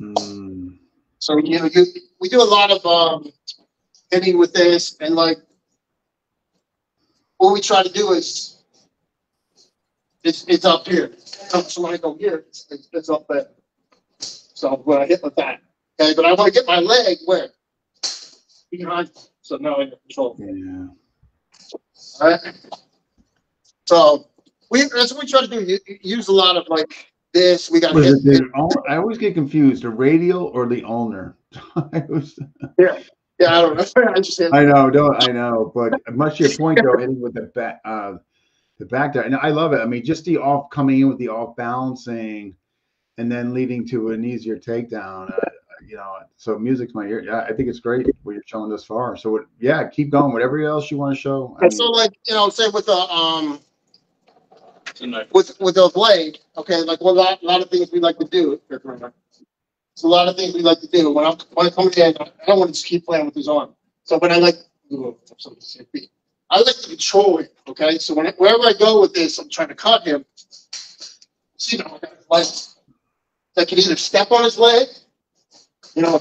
Mm, So, you know, you, we do a lot of, um, hitting with this and like, what we try to do is, it's, it's up here. So when I go here, it's, it's- up there. So when I hit with that, okay, but I wanna get my leg where? Behind, so now I have control, yeah. alright? So, we, that's what we try to do, use a lot of like this, we got it I always get confused, the radial or the ulnar. [laughs] I was- yeah, I don't know, [laughs] I just, I know, don't I know, but much to your point though, hitting with the back, uh, the back there, and I love it. I mean, just the off coming in with the off balancing, and then leading to an easier takedown. Uh, you know, so music's my ear. Yeah, I think it's great what you're showing this far. So what, yeah, keep going. Whatever else you want to show. I and so like, you know, say with the, um, with with the blade, okay, like what a lot, a lot of things we like to do. Here, come here. So a lot of things we like to do when I'm when I come in, I don't want to just keep playing with his arm. So when I like, to say, feet. I like to control it. Okay, so when wherever I go with this, I'm trying to cut him. So, you know, like I can either step on his leg, you know,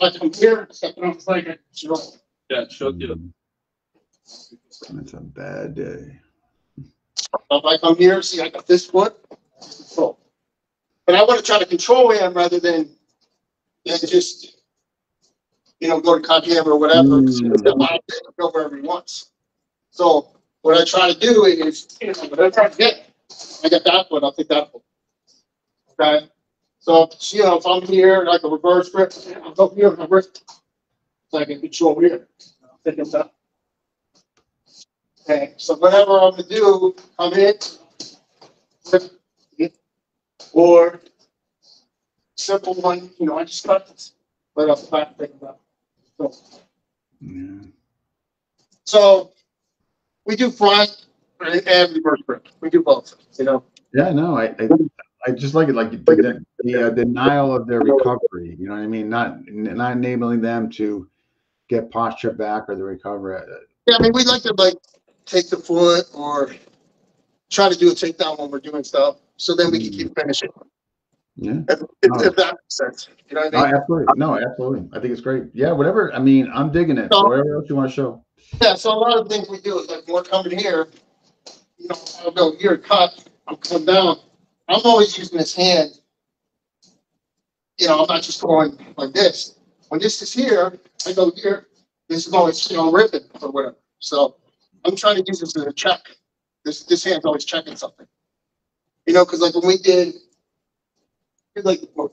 like I'm here, stepping on his leg, I control. yeah, show you. It's a bad day. If I come here, see, I got this foot, control. But I want to try to control him rather than, than just, you know, go to him or whatever. Mm. Go wherever he wants. So what I try to do is, you know, whatever I get, I get that foot, I'll take that foot. Okay? So, you know, if I'm here, like a reverse grip, I'll go here, reverse. So I can control here. Take him down. Okay, so whatever I'm gonna do, come in. Or simple one, you know, I just cut this the back, take it. So, Yeah. so we do front and reverse grip. We do both, you know. Yeah, no, I, I, I just like it, like the, the uh, denial of their recovery. You know what I mean? Not not enabling them to get posture back or the recovery. Uh, Yeah, I mean, we like to like take the foot or try to do a takedown when we're doing stuff, so then we can keep mm-hmm. finishing. Yeah. If, if, if that makes sense, you know what I mean? absolutely. No, absolutely. I think it's great. Yeah, whatever. I mean, I'm digging it. So whatever else you want to show. Yeah, so a lot of things we do is like, we're coming here, you know, I'll go here, cut, I'm coming down. I'm always using this hand. You know, I'm not just going like this. When this is here, I go here, this is always, you know, ripping or whatever. So I'm trying to use this as a check. This, this hand's always checking something. You know, cause like when we did, did like the four.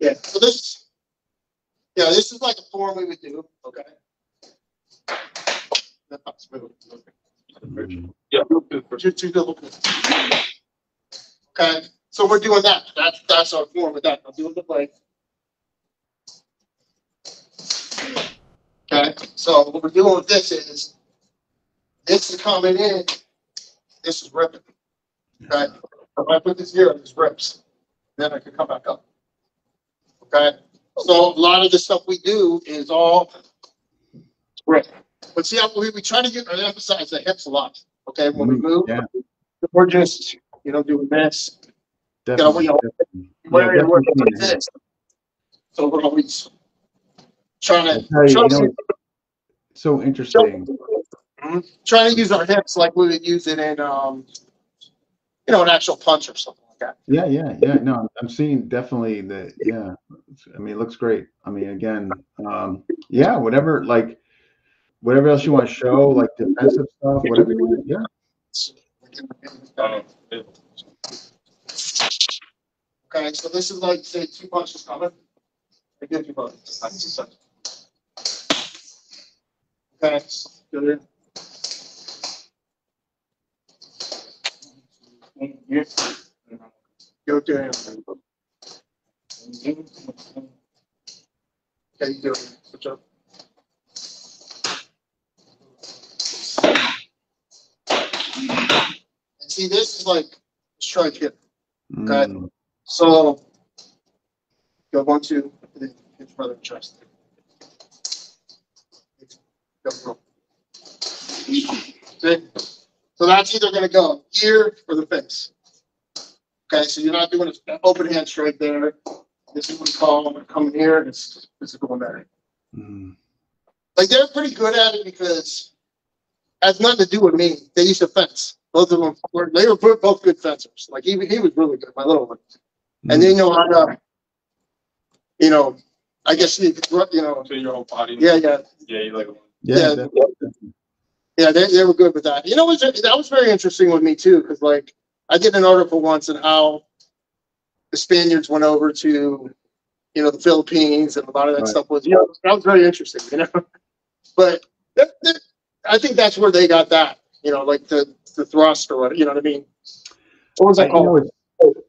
Yeah, so this, yeah, this is like a form we would do, okay? Okay, so we're doing that. That's, that's our form with that. I'm doing the play. Okay, so what we're doing with this is, this is coming in, this is ripping. Okay, If I put this here, it just rips. Then I can come back up. Okay, so a lot of the stuff we do is all rip. But see, we, we try to get, I emphasize the hips a lot, okay, when we mm-hmm. move. Yeah. We're just, you know, doing this, Definitely. we all- definitely. we're, Yeah, we're definitely. doing this. So we're always trying to, tell you, you trying know, so interesting. trying to use our hips like we would use it in, um, you know, an actual punch or something like that. Yeah, yeah, yeah. No, I'm seeing definitely the yeah. I mean, it looks great. I mean, again, um, yeah, whatever, like whatever else you want to show, like defensive stuff, whatever you want. Yeah. Okay, so this is like, say, two punches coming. I give you both. That's Okay, go there. Go. Okay, you do it. Good job. And see, this is like strike hip. Okay. Mm, So go one, two, and then hit your brother chest. Go, go. See? So that's either gonna go here or the face. Okay, so you're not doing an open hand straight there. This is what we call coming here, and it's physical there. mm, Like they're pretty good at it because it has nothing to do with me. They used to fence. Both of them were, they were both good fencers. Like he, he was really good, my little one. and they know how to, you know, I guess you you know, So your whole body. yeah, yeah, Yeah, you like. Yeah. yeah. yeah, they, they were good with that. You know, was, that was very interesting with me too, because like I did an article once on how the Spaniards went over to, you know, the Philippines and a lot of that Right. stuff was, you know, that was very interesting, you know. [laughs] But that, that, I think that's where they got that, you know, like the the thrust or what, you know what I mean? What was I- that know, called? it's,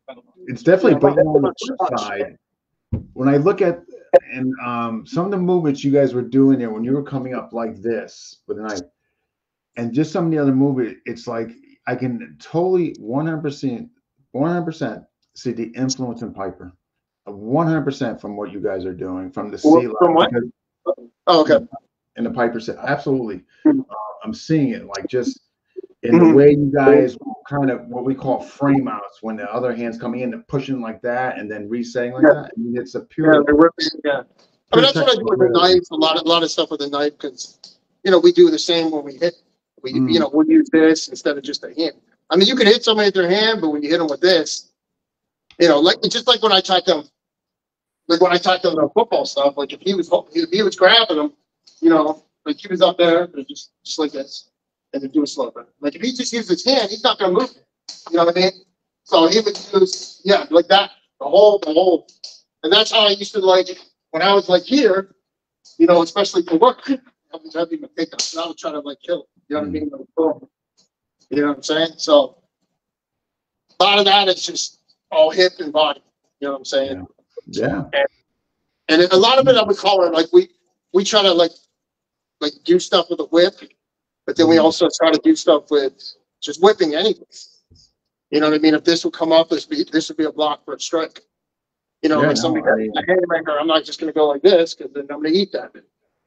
it's definitely, Yeah, on the side, when I look at and um, some of the movements you guys were doing there when you were coming up like this with a knife, and just some of the other movement, it's like I can totally 100%, 100% see the influence in Piper. 100% from what you guys are doing from the sea Well, from what? because- Oh, okay. in the Piper said, Absolutely. Mhm. Uh, I'm seeing it like just in the Mhm. way you guys kind of what we call frame outs when the other hand's coming in and pushing like that and then resetting like Yeah. that. I mean, it's a Yeah, pure. yeah. I mean, that's what I do with the knife, a lot, of, a lot of stuff with the knife, because, you know, we do the same when we hit. We, Mm. you know, we'll use this instead of just a hand. I mean, you can hit somebody with their hand, but when you hit them with this, you know, like, just like when I taught them, like when I taught them the football stuff, like if he was, if he was grabbing them, you know, like he was up there, but just, just like this, and then do a slow burn. Like if he just uses his hand, he's not gonna move. You know what I mean? So he would use, yeah, like that, the whole, the whole, and that's how I used to like, when I was like here, you know, especially for work, [laughs] I was having to pick up, and I would try to like kill it. You know what I mean? You know what I'm saying? So a lot of that is just all hip and body. You know what I'm saying? Yeah. And a lot of it, I would call it like we we try to like like do stuff with a whip, but then we Mhm. also try to do stuff with just whipping anything. You know what I mean? If this would come up, this be this would be a block for a strike. You know, Yeah, like no, somebody I mean- a haymaker, I'm not just gonna go like this because then I'm gonna eat that.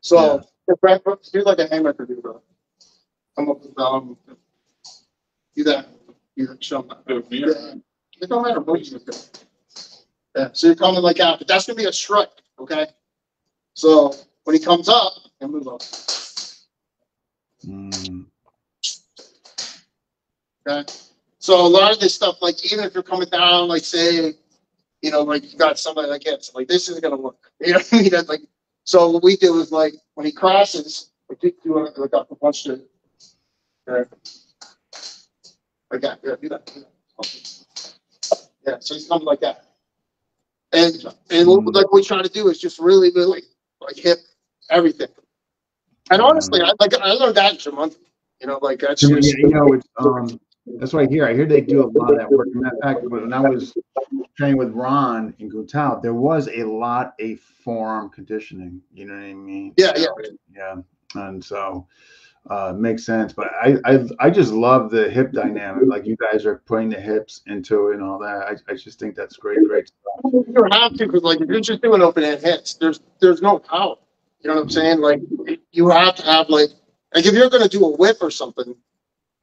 So if Brad Brooks, do like a haymaker, do bro. Come up with um, do that. Do that. Show 'em that. Yeah. It don't matter what you do. Yeah, so you're coming like that, but that's gonna be a strike, okay? So when he comes up, and move up, Mm, okay? So a lot of this stuff, like even if you're coming down, like say, you know, like you got somebody like it, like this isn't gonna work. [laughs] You know what I mean? Like, so what we do is like when he crosses, we do do a, like bunch to. There. Like that, yeah, do that. do that. Yeah, so he's coming like that. And, and what Mm. like we try to do is just really, really like hit everything. And honestly, I like I learned that in a month. You know, like that's just you know, it's, um, that's what I hear. I hear they do a lot of that work. Matter of fact, when I was training with Ron in Kuntao, there was a lot of forearm conditioning. You know what I mean? Yeah, yeah. Yeah. And so, uh, makes sense. But I, I, I just love the hip dynamic. Like you guys are putting the hips into it and all that. I, I just think that's great, great stuff. You have to, because like, if you're just doing open hand hits, there's, there's no power. You know what I'm saying? Like, you have to have like, like if you're gonna do a whip or something,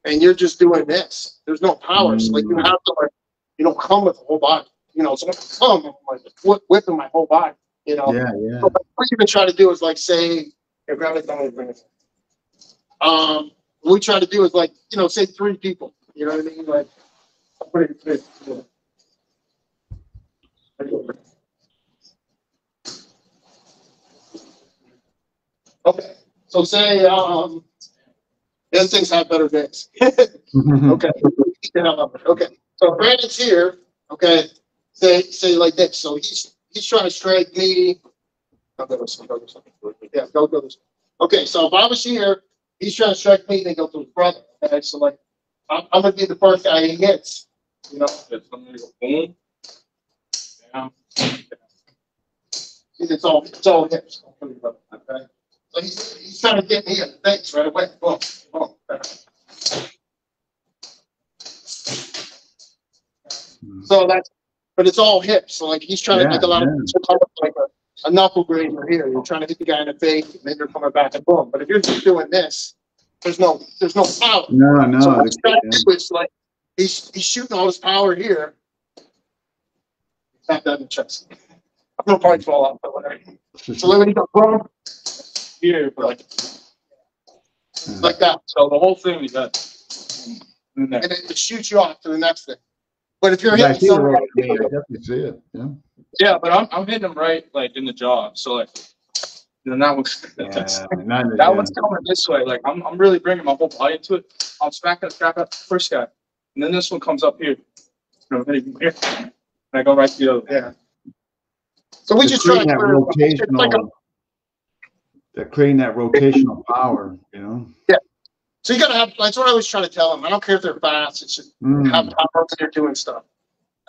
and you're just doing this, there's no power. So like, you have to like, you know, come with the whole body. You know, so come, I'm like whip- whipping my whole body, you know? Yeah, yeah. So what you can try to do is like say, here, grab it, don't bring it. Um, what we try to do is like, you know, say three people, you know what I mean? Like, I'll put it this, you Okay, so say, um, the things have better days. [laughs] Okay. Okay, so Brandon's here, okay, say, say like this, so he's, he's trying to strike me. Go this way, go this way. Yeah, go, go this way. Okay, so if I was here, he's trying to strike me, they go to his brother, okay, so like, I'm, I'm gonna be the first guy he hits, you know, It's something to go boom. Down. it's all, it's all hips, okay? So he's, he's trying to get me in the face right away, boom, boom. So that's, but it's all hips. So like he's trying to Yeah, make a lot of yeah. so kind of like a, a knuckle grazer here. You're trying to hit the guy in the face, and then you're coming back and boom. But if you're just doing this, there's no there's no power. No, no. so what he's trying to do is like he's he's shooting all his power here. Tap that in the chest. I'm gonna probably fall off, but whatever. So when he goes boom, Here, but like, like that, so the whole thing is that. And then, and it, it shoots you off to the next thing. But if you're Yeah, I hitting see the someone, rope. I definitely see it. Yeah. yeah, but I'm, I'm hitting him right, like, in the jaw, so like, then that was, [laughs] Yeah, that's, not in that gym. one's coming this way, like, I'm, I'm really bringing my whole body into it. I'm smacking the crap out the first guy, and then this one comes up here. You know, hitting him here, and I go right to the other. yeah. So we just try creating to that clear. It's like a rotational, that creating that rotational power, you know? Yeah. So you gotta have, that's what I was trying to tell them. I don't care if they're fast, it's just Mm, have power when they're doing stuff.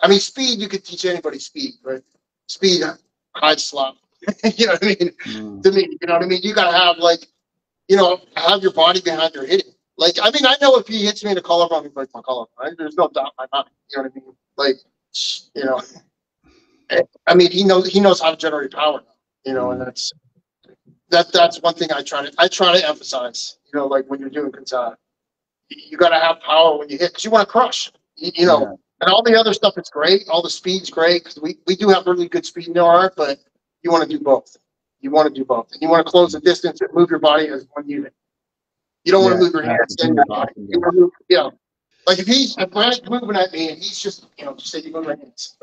I mean, speed, you could teach anybody speed, right? Speed hides slop. [laughs] you know what I mean? mm. To me, you know what I mean? You gotta have like, you know, have your body behind your hitting. Like, I mean, I know if he hits me in the collarbone, he breaks my collarbone, right? There's no doubt in my mind. You know what I mean? Like, you know, [laughs] I mean, he knows, he knows how to generate power, you know, and that's, that, that's one thing I try to, I try to emphasize, you know, like when you're doing kata. You you gotta have power when you hit, cause you wanna crush, you, you know, Yeah. and all the other stuff is great, all the speed's great, cause we, we do have really good speed in our art, but you wanna do both. You wanna do both, and you wanna close the distance and move your body as one unit. You don't move your hands the and your body. You move- Yeah, like if he's, if Brad's moving at me and he's just, you know, just say you move your hands.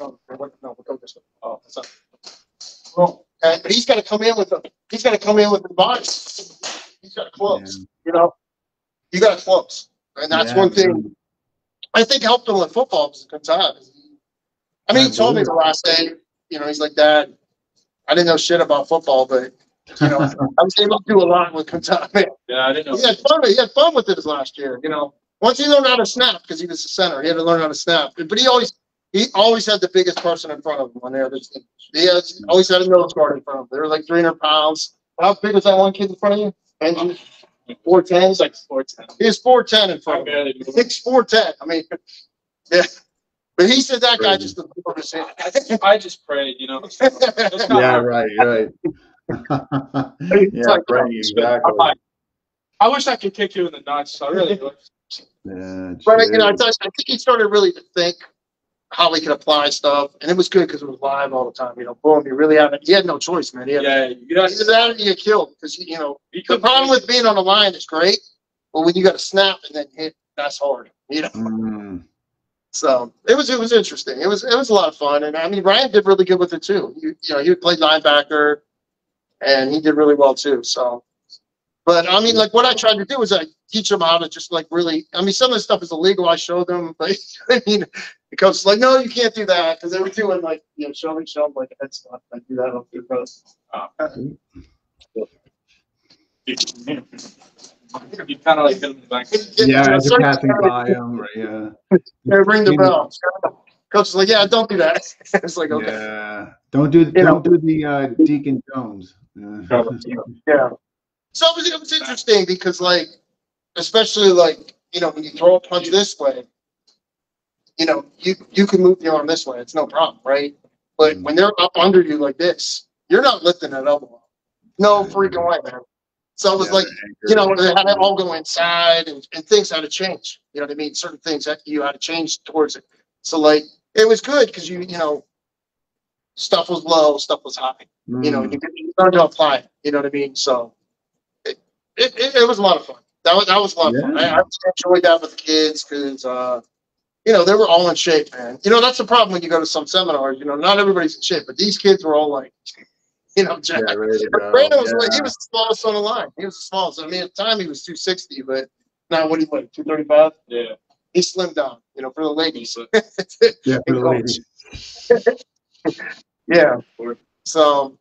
No, no, we'll go this way. Oh, that's not. Well, okay, but he's gotta come in with a, he's gotta come in with the body. He's gotta close, you know? You gotta close, and that's Yeah, one thing I think helped him with football was Kuntao. I mean, he told me the last day, you know, he's like, Dad, I didn't know shit about football, but you know, [laughs] I was able to do a lot with Kuntao. [laughs] Yeah, I didn't know. He know. had fun. He had fun with it his last year. You know, once he learned how to snap because he was the center, he had to learn how to snap. But he always, he always had the biggest person in front of him on the other team. He has always had a nose guard in front of him. They were like 300 pounds. How big was that one kid in front of you? And four ten. It's like sports. He was four ten in front of him. barely. Six four ten. I mean, [laughs] yeah. But he said that guy just absorbed his hand. I I just prayed, you know. [laughs] Yeah, right, right. [laughs] Yeah, right, exactly. I'm like, I wish I could kick you in the nuts. I really would. Yeah, But you know, I, thought- I think he started really to think how he could apply stuff, and it was good because it was live all the time. You know, boom, he really had he had no choice, man. He had Yeah, you guys. either that or you get killed because you know You the problem with being on the line is great, but when you got to snap and then hit, that's hard. You know, Mm, so it was it was interesting. It was it was a lot of fun, and I mean Ryan did really good with it too. You, you know, he played linebacker, and he did really well too. So, but I mean, like what I tried to do was I teach them how to just like really. I mean, some of the stuff is illegal. I showed them, [laughs] but I mean, the coach was like, no, you can't do that because they were doing like you know, show me, show them like a head spot. I do that on your post. You kind of like hit him in the back. Yeah, as you're passing by him, right, yeah. [laughs] Ring the bell. Coach was like, yeah, don't do that. [laughs] it's like okay, Yeah, don't do, You don't do the, uh, Deacon Jones. Yeah. yeah. So it was, it was interesting because like, especially like, you know, when you throw a punch this way, you know, you, you can move your arm this way. It's no problem, right? But when they're up under you like this, you're not lifting that elbow. up. No freaking way, man. So it was Yeah, like, you know, they had it all go inside and, and things had to change. You know what I mean? Certain things that you had to change towards it. So like, it was good because you, you know, stuff was low, stuff was high you know, Mm. you can you learn to apply it, you know what I mean? So it, it, it, it was a lot of fun. That was, that was a lot of fun. I, I enjoyed that with the kids because, uh, you know, they were all in shape, man. You know, that's the problem when you go to some seminars, you know, not everybody's in shape, but these kids were all like, [laughs] you know, jacked. Yeah, ready. Brandon was like, he was the smallest on the line. He was the smallest. I mean, at the time he was 260, but now what do you like, 235? Yeah. He slimmed down, you know, for the ladies. [laughs] Yeah, for the ladies. [laughs] yeah. So,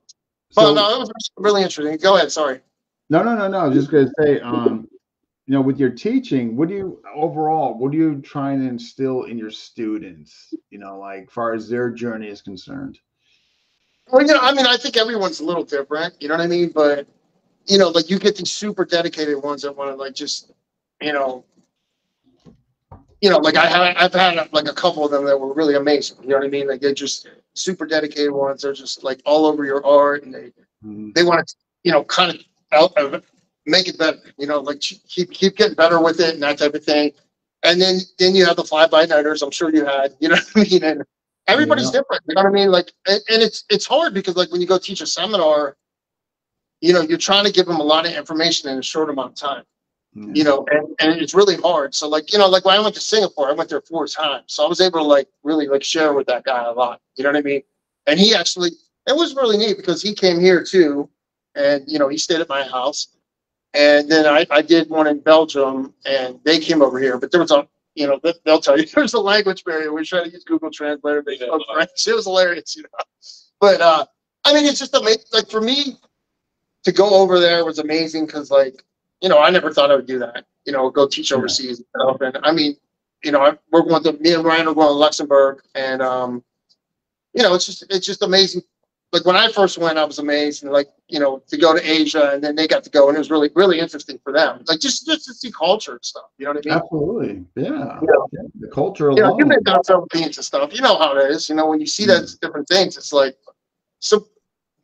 but So- no, it was really interesting. Go ahead. Sorry. No, no, no, no. I was just gonna say, [laughs] um, you know, with your teaching, what do you overall, what are you trying to instill in your students? You know, like far as their journey is concerned. Well, you know, I mean, I think everyone's a little different. You know what I mean? But you know, like you get these super dedicated ones that want to like just, you know, you know, like I had, I've had like a couple of them that were really amazing. You know what I mean? Like they're just super dedicated ones. They're just like all over your art, and they Mhm. they want to, you know, kind of out of make it better. You know, like keep keep getting better with it and that type of thing. And then then you have the fly by nighters. I'm sure you had. You know what I mean? And everybody's Yeah. different. You know what I mean? Like, and, and it's it's hard because like when you go teach a seminar, you know, you're trying to give them a lot of information in a short amount of time. Mhm. You know, and, and it's really hard. So like, you know, like when I went to Singapore, I went there four times. So I was able to like really like share with that guy a lot. You know what I mean? And he actually it was really neat because he came here too, and you know, he stayed at my house. And then I, I did one in Belgium and they came over here, but there was a you know, they- they'll tell you [laughs] there's a language barrier. We try to use Google Translator, they spoke French. It was hilarious, you know. But uh I mean it's just amazing like for me to go over there was amazing because like, you know, I never thought I would do that, you know, go teach Yeah. overseas and stuff. And I mean, you know, I, we're going to me and Ryan are going to Luxembourg and um, you know, it's just it's just amazing. Like when I first went, I was amazed and like, you know, to go to Asia and then they got to go and it was really, really interesting for them. Like just just to see culture and stuff. You know what I mean? Absolutely. Yeah. Yeah. Yeah, The culture you know, you've been down Philippines and stuff. You know how it is. You know, when you see that mm. different things, it's like so.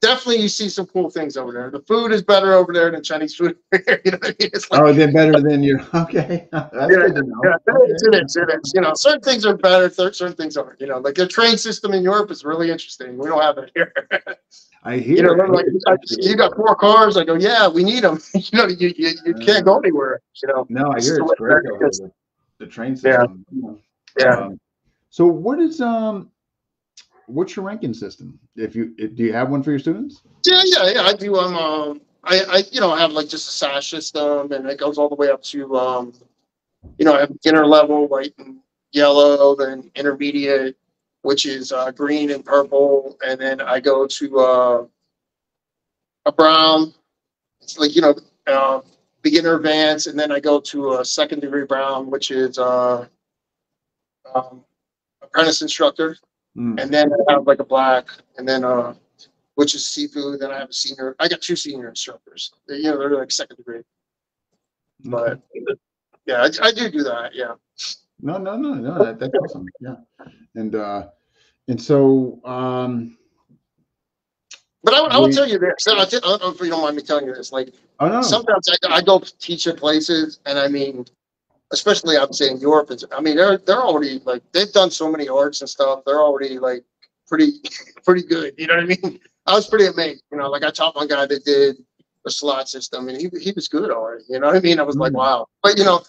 Definitely, you see some cool things over there. The food is better over there than Chinese food. [laughs] you know I mean? Like, Oh, they're better than you. [laughs] Okay. That's Yeah, good to know. yeah, Okay. it is, it is, it is. You know, certain things are better, certain things aren't. You know, like the train system in Europe is really interesting. We don't have it here. I [laughs] hear. you know, like I- you got four cars. I go, yeah, we need them. you know, you, you, you can't go anywhere. You know, No, I hear it's great America over is. there. The train Yeah. system. yeah. Um, so what is um what's your ranking system? If you do you have one for your students? Yeah, yeah, yeah. I do. Um, um, I, I, you know, I have like just a sash system, and it goes all the way up to, um, you know, I have beginner level, white and yellow, then intermediate, which is uh, green and purple, and then I go to uh, a brown. It's like you know, uh, beginner advanced, and then I go to a second degree brown, which is uh, um, apprentice instructor Mm. and then I have like a black, and then uh, which is Sifu. Then I have a senior. I got two senior instructors. They, you know, they're like second degree. But yeah, I, I do do that. Yeah. No, no, no, no. That, that's awesome. Yeah, and uh, and so um, But I, I will We- tell you this. I, I don't know if you don't mind me telling you this. Like oh no, sometimes I, I go teach at places, and I mean, especially I would say in Europe. It's, I mean, they're they're already like they've done so many arts and stuff. They're already like pretty [laughs] pretty good. You know what I mean? I was pretty amazed. You know, like I taught one guy that did a silat system, and he he was good already. You know what I mean? I was like, Mm. wow. But you know,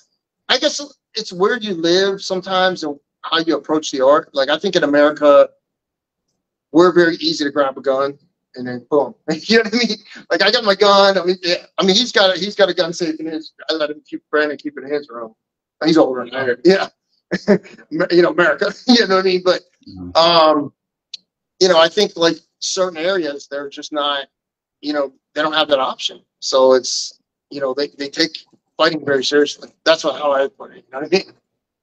I guess it's where you live sometimes and how you approach the art. Like I think in America, we're very easy to grab a gun and then boom. [laughs] you know what I mean? Like I got my gun. I mean, yeah, I mean he's got a, he's got a gun safe in his. I let him keep Brandon keep it in his room. He's older than I am. Yeah, [laughs] you know America. [laughs] you know what I mean? But Mhm. um, you know I think like certain areas they're just not. You know they don't have that option. So it's you know they they take fighting very seriously. That's what how I put it. You know what I mean?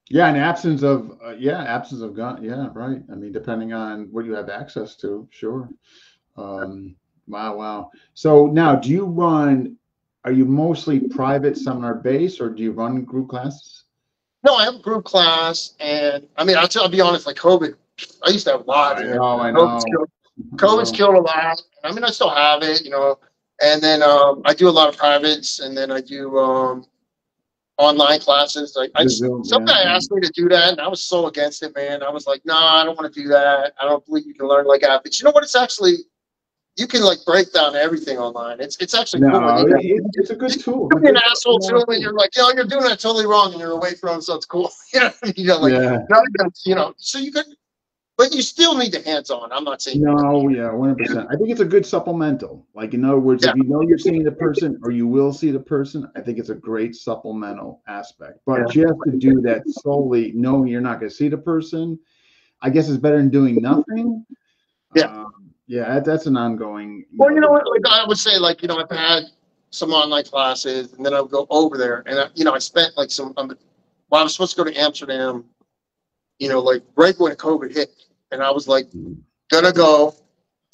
yeah, an absence of uh, yeah, absence of gun. Yeah, right. I mean, depending on what you have access to, sure. Um, wow, wow. So now, do you run are you mostly private seminar based or do you run group classes? No, I have a group class and, I mean, I'll tell, I'll be honest, like COVID, I used to have a lot. I it. know, I know. COVID's killed- COVID's killed a lot. I mean, I still have it, you know, and then, um, I do a lot of privates and then I do, um, online classes. Like I, Zoom, some guy asked me to do that and I was so against it, man. I was like, nah, I don't want to do that. I don't believe you can learn like that. But you know what? It's actually, you can like break down everything online. It's, it's actually cool. No, you- it- it's a good tool. you can be an asshole to him and you're like, yo, you're doing that totally wrong and you're away from so it's cool. [laughs] You know, what I mean? you know, like, Yeah, even, you know, so you could, but you still need the hands-on. I'm not saying. no, yeah, one hundred percent. I think it's a good supplemental. Like in other words, if you know you're seeing the person or you will see the person, I think it's a great supplemental aspect. But just to do that solely knowing you're not going to see the person, I guess it's better than doing nothing. Yeah. Um, yeah, that, that's an ongoing. Well, you know what? Like I would say, like you know, I've had some online classes, and then I would go over there, and I, you know, I spent like some. Um, well, I was supposed to go to Amsterdam, you know, like right when COVID hit, and I was like, gonna go,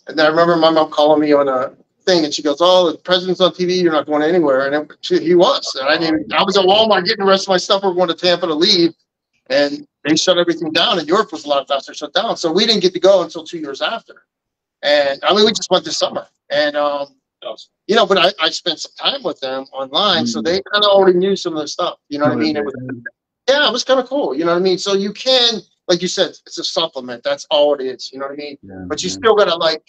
and I remember my mom calling me on a thing, and she goes, "Oh, the president's on TV. You're not going anywhere." And it, she, he was, and I didn't. I was at Walmart getting the rest of my stuff. We're going to Tampa to leave, and they shut everything down, and Europe was a lot faster shut down, so we didn't get to go until two years after. And I mean, we just went this summer, and um, you know, but I, I spent some time with them online, so they kind of already knew some of the stuff. You know what I mean? It was, yeah, it was kind of cool. You know what I mean? So you can, like you said, it's a supplement. That's all it is. You know what I mean? Yeah, But you yeah. still gotta like,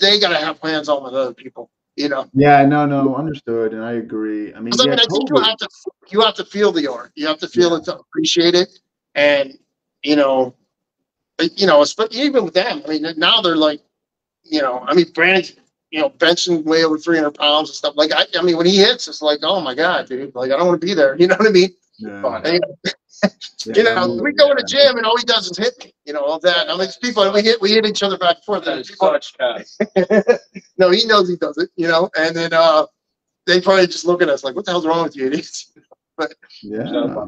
they gotta have hands on with other people. You know, Yeah, no, no, understood, and I agree. I mean, 'Cause, I yeah, mean, I think you have to, you have to feel the art. You have to feel it to appreciate it, and you know, you know, espe- even with them. I mean, now they're like, you know, I mean, Brandon's, you know, benching way over three hundred pounds and stuff. Like, I, I mean, when he hits, it's like, oh my god, dude, like I don't want to be there. [laughs] You know what I mean? yeah, And, [laughs] you know, we go in the gym and all he does is hit me. You know, all that. I mean, it's people we hit, we hit each other back and forth. That And is people, such cat. [laughs] no, he knows he does it. You know, and then uh, they probably just look at us like, what the hell's wrong with you, idiots? Yeah,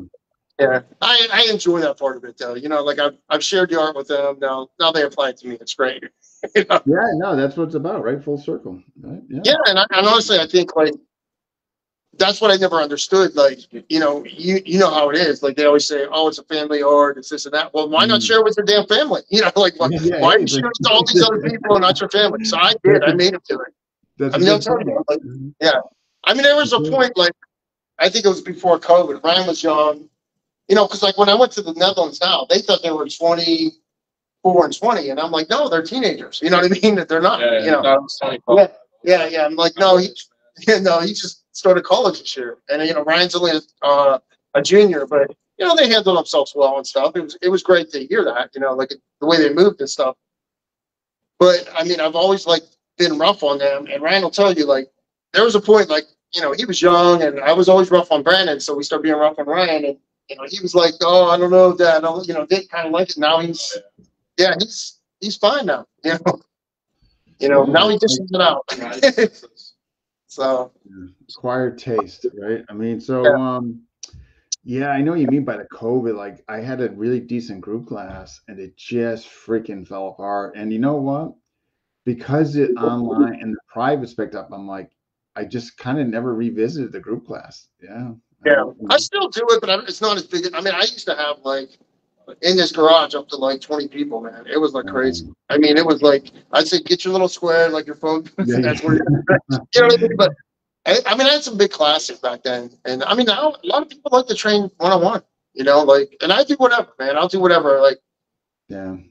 Yeah, I, I enjoy that part of it though. You know, like I've, I've shared the art with them. Now, now they apply it to me. It's great. [laughs] you know? yeah, no, that's what it's about, right? Full circle, right? Yeah, and, I, and honestly, I think like that's what I never understood. Like, you know, you you know how it is. Like they always say, oh, it's a family art, it's this and that. Well, why not Mm. share with your damn family? [laughs] You know, like why, Yeah, [laughs] yeah, why are you sharing with all these other people and not your family? So I did. I made them do it. That's I mean, I'm telling you, like, point. I mean, there was a Mhm. point like I think it was before COVID. Ryan was young, you know, because like when I went to the Netherlands now, they thought they were 24 and 20, and I'm like, no, they're teenagers. You know what I mean? [laughs] That they're not. Yeah, you know. that was Tony Yeah, yeah, yeah. I'm like, no, he, [laughs] no, he just started college this year, and you know, Ryan's only a, uh, a junior, but you know, they handled themselves well and stuff. It was it was great to hear that, you know, like the way they moved and stuff. But I mean, I've always like been rough on them, and Ryan will tell you like there was a point like you know he was young, and I was always rough on Brandon, so we started being rough on Ryan, and you know he was like, oh, I don't know, Dad, I don't, you know, didn't kind of like it. Now he's yeah, he's he's fine now, you know. You know, now he just it out. [laughs] so acquired taste, right? I mean, so Yeah. um, yeah, I know what you mean by the COVID. Like, I had a really decent group class, and it just freaking fell apart. And you know what? Because it online and the privates picked up, I'm like, I just kind of never revisited the group class. Yeah. Yeah, I still do it, but I- it's not as big. I mean, I used to have like in this garage up to like 20 people, man. It was like crazy. I mean, it was like I'd say get your little square, like your phone. [laughs] Yeah, That's yeah. where you, [laughs] you know what I mean. But I, I mean, I had some big classes back then, and I mean, now a lot of people like to train one on one. You know, like, and I do whatever, man. I'll do whatever. Like, Yeah. you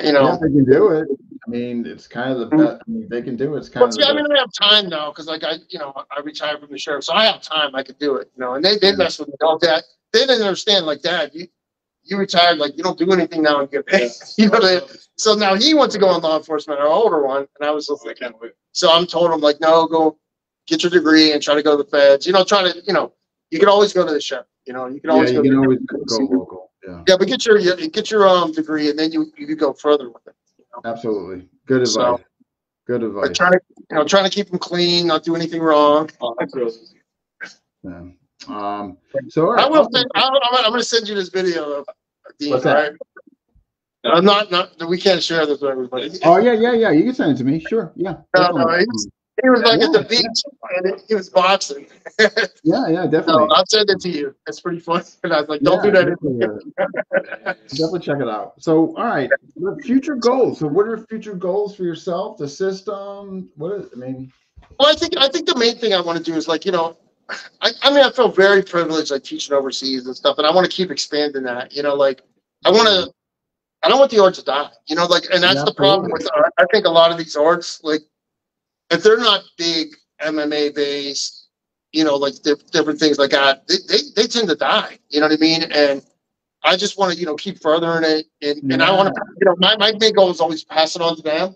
Yeah, know. they can do it. I mean, it's kind of the mm-hmm. best. I mean, they can do it. It's kind But of see, I mean, I have time now because, like, I, you know, I retired from the sheriff, so I have time. I could do it, you know. And they, they Yeah. mess with me all that. They didn't understand, like, Dad, you, you retired, like, you don't do anything now and get paid. [laughs] you know, they, so now he wants to go in law enforcement, our older one, and I was just like, so I'm told him, like, no, go get your degree and try to go to the feds. You know, try to, you know, you can always go to the sheriff. You know, you can yeah, always you go. can always go local. Yeah, yeah, but get your get your um degree, and then you you could go further with it. absolutely. Good advice. So- Good advice. trying to, you know, trying to keep them clean, not do anything wrong. That's real easy. Yeah. Um, so all right. I will send, I'm, I'm, I'm gonna send you this video Dean, What's that? right? I'm not, not, we can't share this with everybody. Oh yeah, yeah, yeah. You can send it to me. Sure. Yeah. No, no, He was like at the Yeah. beach and he was boxing. [laughs] Yeah, yeah, so definitely. I'll send it to you. It's pretty funny. [laughs] And I was like, don't do that. Definitely, definitely check it out. So, all right, future goals. So, what are future goals for yourself? The system? What is? I mean, Well, I think I think the main thing I want to do is like you know, I, I mean I feel very privileged like teaching overseas and stuff, and I want to keep expanding that. You know, like I want to. I don't want the art to die. You know, like, and that's the problem with art. I think a lot of these arts, like, if they're not big MMA based, you know, like di- different things like that, they, they, they tend to die. You know what I mean? And I just want to, you know, keep furthering it. And, and I want to, you know, my, my big goal is always pass it on to them.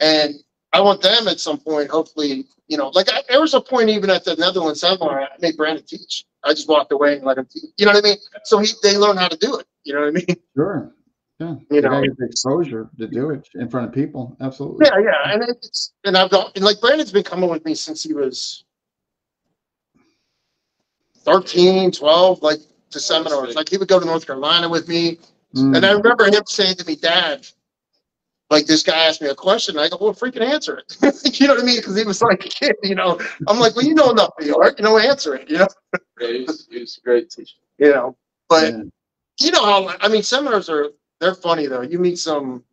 And I want them at some point, hopefully, you know, like I, there was a point even at the Netherlands seminar, I made Brandon teach. I just walked away and let him teach. You know what I mean? So he, they learn how to do it. You know what I mean? [laughs] sure. Yeah, You you know. get the exposure to do it in front of people. Absolutely. Yeah, yeah, and it's and I've got and like Brandon's been coming with me since he was 13, 12, like to seminars. Like he would go to North Carolina with me, Mm, and I remember him saying to me, "Dad, like this guy asked me a question." I go, "Well, freaking answer it." [laughs] you know what I mean? Because he was like a [laughs] kid, you know. I'm like, "Well, you know enough of the art, you know, answer it." You know, Yeah, he was, he was a great teacher. you know. But yeah. you know how I mean, seminars are they're funny though. You meet some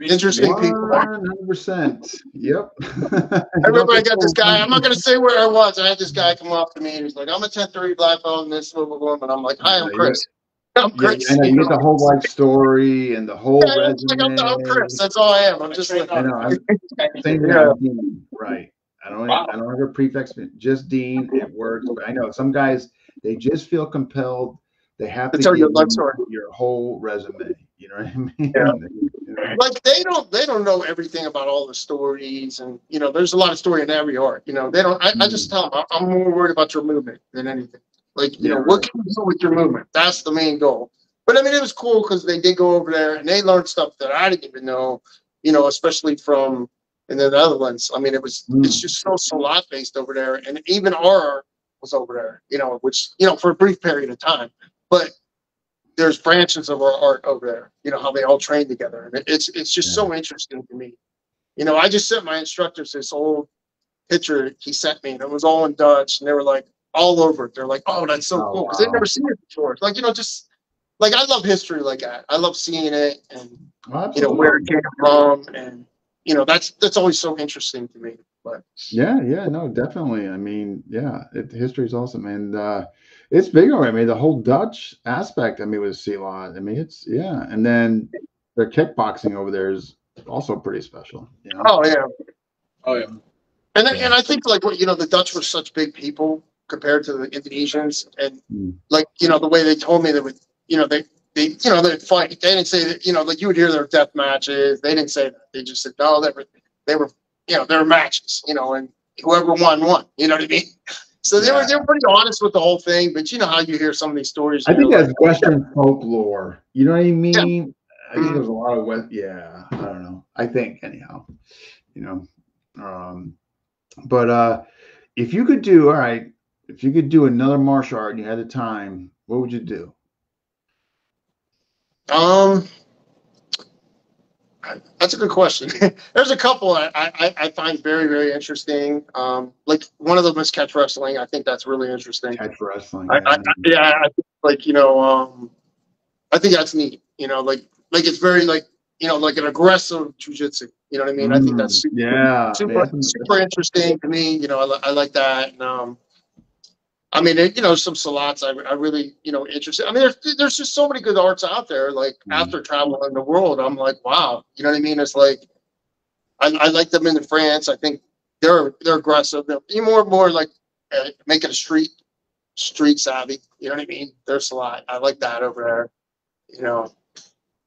interesting people. One hundred percent. Yep. I remember I got this guy. I'm not going to say where I was. I had this guy come up to me and he's like, "I'm a 1030 black belt and this blah blah blah." And I'm like, "Hi, I'm Chris." I'm Yeah, Chris. I know, you you get the whole life story and the whole Yeah, it's like, I'm, I'm resume. Chris. That's all I am. I'm just like, I know. I'm saying Yeah. that, Dean, right. I don't, I don't have a prefix, just Dean, it works, but I know some guys, they just feel compelled, they have To to tell your life story. your whole resume, you know what I mean? Yeah. [laughs] You know? like they don't they don't know everything about all the stories and you know there's a lot of story in every art. You know they don't. I, I mm. just tell them I'm more worried about your movement than anything. Like you Yeah, know what can you do with your movement? That's the main goal. But I mean it was cool because they did go over there and they learned stuff that I didn't even know. You know especially from in the Netherlands. I mean it was Mm. it's just so so Silat based over there and even our was over there. You know which you know for a brief period of time, but there's branches of our art over there. You know how they all train together, and it- it's it's just so interesting to me. You know, I just sent my instructors this old picture he sent me, and it was all in Dutch, and they were like all over it. They're like, "Oh, that's so Oh, cool," because they've never seen it before. Like you know, just like I love history like that. I love seeing it, and Well, you know where it came from, and you know that's that's always so interesting to me. But Yeah, yeah, no, definitely. I mean, yeah, it, history is awesome, and uh, it's big over. I mean, the whole Dutch aspect. I mean, with Ceylon. I mean, it's yeah, and then the kickboxing over there is also pretty special. You know? oh yeah, Oh yeah. And I, and I think like what you know the Dutch were such big people compared to the Indonesians and Mm. like you know the way they told me they would you know they they you know they fight they didn't say that you know like you would hear their death matches they didn't say that they just said no they were they were you know they were matches you know and whoever won won you know what I mean [laughs] so they were they were pretty honest with the whole thing but you know how you hear some of these stories I think that's Western folklore. You know what I mean? I think Mhm. there's a lot of West. Yeah, I don't know. I think anyhow. You know, um, but uh, if you could do all right, if you could do another martial art and you had the time, what would you do? Um, that's a good question. [laughs] There's a couple I, I, I find very, very interesting. Um, like one of them is catch wrestling. I think that's really interesting. Catch wrestling. I, I, yeah. I think, like you know, um, I think that's neat. You know, like like it's very like you know like an aggressive jujitsu. You know what I mean? I think that's Mm, super, yeah, super, yeah. super interesting to me. You know, I, li- I like that. And, um, I mean, it, you know, some silats I, I really, you know, interested. I mean, there's, there's just so many good arts out there. Like Mhm. after traveling the world, I'm like, wow, you know what I mean? It's like, I, I like them in France. I think they're, they're aggressive. They're more, and more like uh, making a street, street savvy. You know what I mean? There's a lot. I like that over there, you know,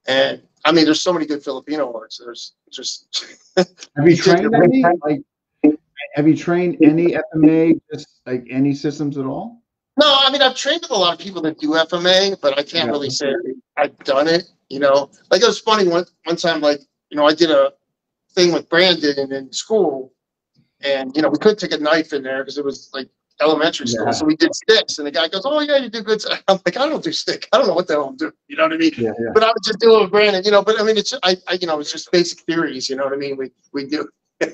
and I mean, there's so many good Filipino arts. There's just, Have you You [laughs] take trained any? Like, have you trained any FMA? Just like any systems at all? No, I mean I've trained with a lot of people that do FMA, but I can't Yeah. really say I've done it. You know, like it was funny one one time. Like you know, I did a thing with Brandon in school, and you know we couldn't take a knife in there because it was like elementary school. Yeah. So we did sticks, and the guy goes, "Oh yeah, you do good." [laughs] I'm like, "I don't do stick. I don't know what the hell I'm doing." You know what I mean? Yeah, yeah. But I would just do it with Brandon. You know, but I mean it's I, I you know it's just basic theories. You know what I mean? We we do. [laughs]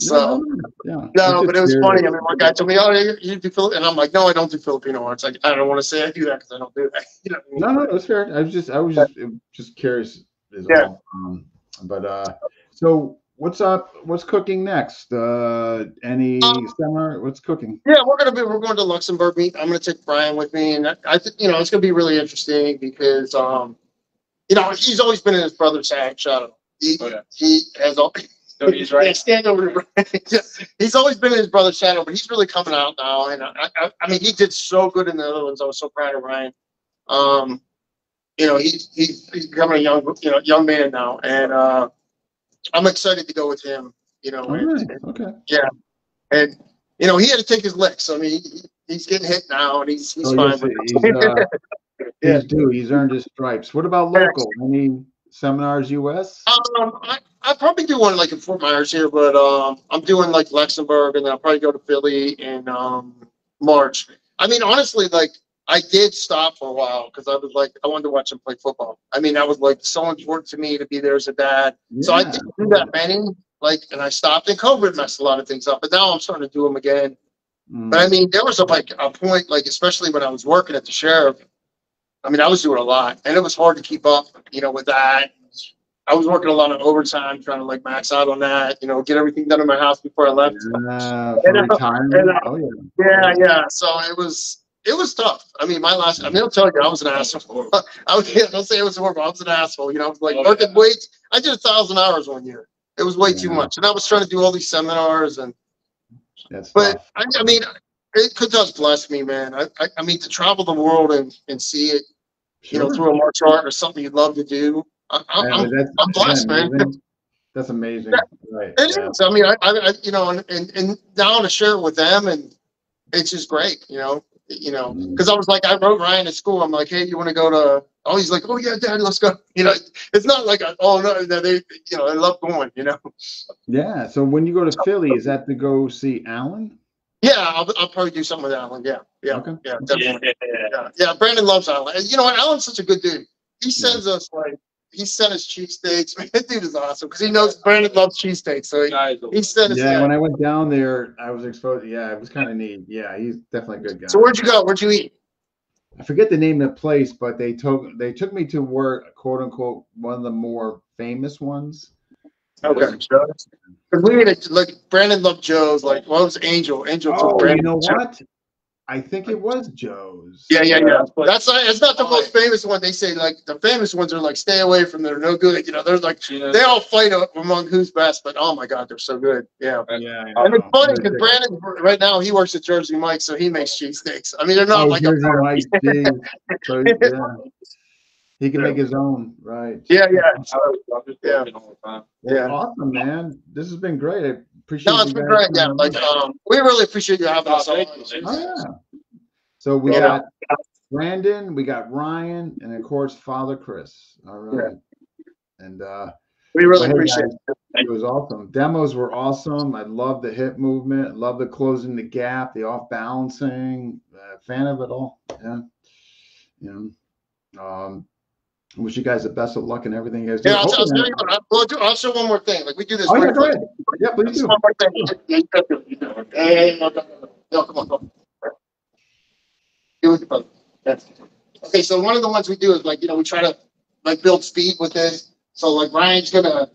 So. yeah. No, I'm but it just was funny. I mean, one guy told me, "Oh, you, you do Filipino," and I'm like, "No, I don't do Filipino arts. Like, I don't want to say I do that because I don't do that." [laughs] You know? I No, mean? no, that's fair. I was just, I was just, just curious. is Yeah. all. Um, but uh, so what's up? What's cooking next? Uh, any Um, summer? What's cooking? Yeah, we're gonna be we're going to Luxembourg meet. I'm gonna take Brian with me, and I, I think you know it's gonna be really interesting because um, you know, he's always been in his brother's sa- shadow. He Oh, yeah. he has all. [laughs] So he's Yeah, right. stand over to Brian. [laughs] He's always been in his brother's shadow, but he's really coming out now. And I, I, I mean, he did so good in the other ones. I was so proud of Ryan. Um, you know, he's he's he's becoming a young you know young man now, and uh, I'm excited to go with him. You know, All and, right. Okay. Yeah, and you know he had to take his licks. I mean, he, he's getting hit now, and he's he's Oh, fine. yes, with he's, uh, Yeah. [laughs] he's due. He's earned his stripes. What about local? Any seminars, US? Um, I I probably do one like in Fort Myers here, but um, I'm doing like Luxembourg, and then I'll probably go to Philly in um March. I mean, honestly, like I did stop for a while because I was like I wanted to watch him play football. I mean, that was like so important to me to be there as a dad. So I didn't do that many, like, and I stopped. And COVID messed a lot of things up, but now I'm starting to do them again. Mm. But I mean, there was a, like a point, like especially when I was working at the sheriff. I mean, I was doing a lot, and it was hard to keep up, you know, with that. I was working a lot of overtime, trying to like max out on that, you know, get everything done in my house before I left. Uh, for And, uh, retirement? and, uh, oh yeah. Yeah, yeah. So it was, it was tough. I mean, my last, I mean, I'll tell you, I was an asshole. [laughs] I was, yeah, don't say it was horrible. I was an asshole. You know, I was like Oh, working yeah. way. t- I did a thousand hours one year. It was way too much, and I was trying to do all these seminars and. That's But. I, I mean, it could just bless me, man. I, I, I mean, to travel the world and, and see it, you know, through a martial art or something you'd love to do. I, I, Yeah, I'm, but that's, I'm blessed, man. amazing. That's amazing. Right. it yeah. is. I mean, I, I, I you know, and, and, and now to share it with them, and it's just great, you know, you know, mm-hmm. because I was like, I wrote Ryan at school. I'm like, hey, you want to go to? Oh, he's like, oh yeah, Dad, let's go. [laughs] You know, it's not like, a, oh no, no, they, you know, I love going. You know, Yeah. So when you go to Philly, is that to go see Alan? Yeah, I'll, I'll probably do something with Alan. Yeah, yeah, Okay. yeah, definitely. Yeah. Yeah, yeah. Brandon loves Alan. And you know what? Alan's such a good dude. He sends us like he sent us cheesesteaks. [laughs] Man, that dude is awesome because he knows Brandon loves cheesesteaks. So he, Guys, he sent us Yeah. that. When I went down there, I was exposed. Yeah, it was kind of neat. Yeah, he's definitely a good guy. So where'd you go? Where'd you eat? I forget the name of the place, but they took they took me to where quote unquote one of the more famous ones. Okay. Because we ate it like Brandon loved Joe's. Like, well, it was Angel. Angel took Oh, Brandon. you know to- what? I think it was Joe's. Yeah, yeah, yeah. That's not. It's not the most famous one. They say like the famous ones are like stay away from. They're no good. You know, they're like Gina, they all fight among who's best. But oh my god, they're so good. Yeah. Yeah. I And it's know. funny because Brandon right now he works at Jersey Mike, so he makes cheesesteaks. I mean, they're not Oh, like Jersey a Mike's big. [laughs] So, yeah. He can make his own, right? yeah, yeah. I'm Yeah. working all the time. Well, Yeah. Awesome, man. This has been great. I appreciate No, it's you been great. Yeah, like um, we really appreciate you having us on. Oh, yeah. So we Yeah. got Brandon, we got Ryan, and of course Father Chris. All right. And uh We really Well, hey, appreciate guys, it. it was awesome. Demos were awesome. I love the hip movement, love the closing the gap, the off balancing. Uh, fan of it all. Yeah. You know. Um wish you guys the best of luck and everything you guys do. Yeah, I'll, I'll, tell you what, I'll, we'll do- I'll show one more thing. Like we do this. oh yeah, go ahead. Yeah, please do. one more thing. Yeah, you got to- you got to- Hey, no, no, no, no, come on, come on. Do it, brother. That's- Okay, so one of the ones we do is like, you know, we try to like build speed with this. So like Ryan's gonna,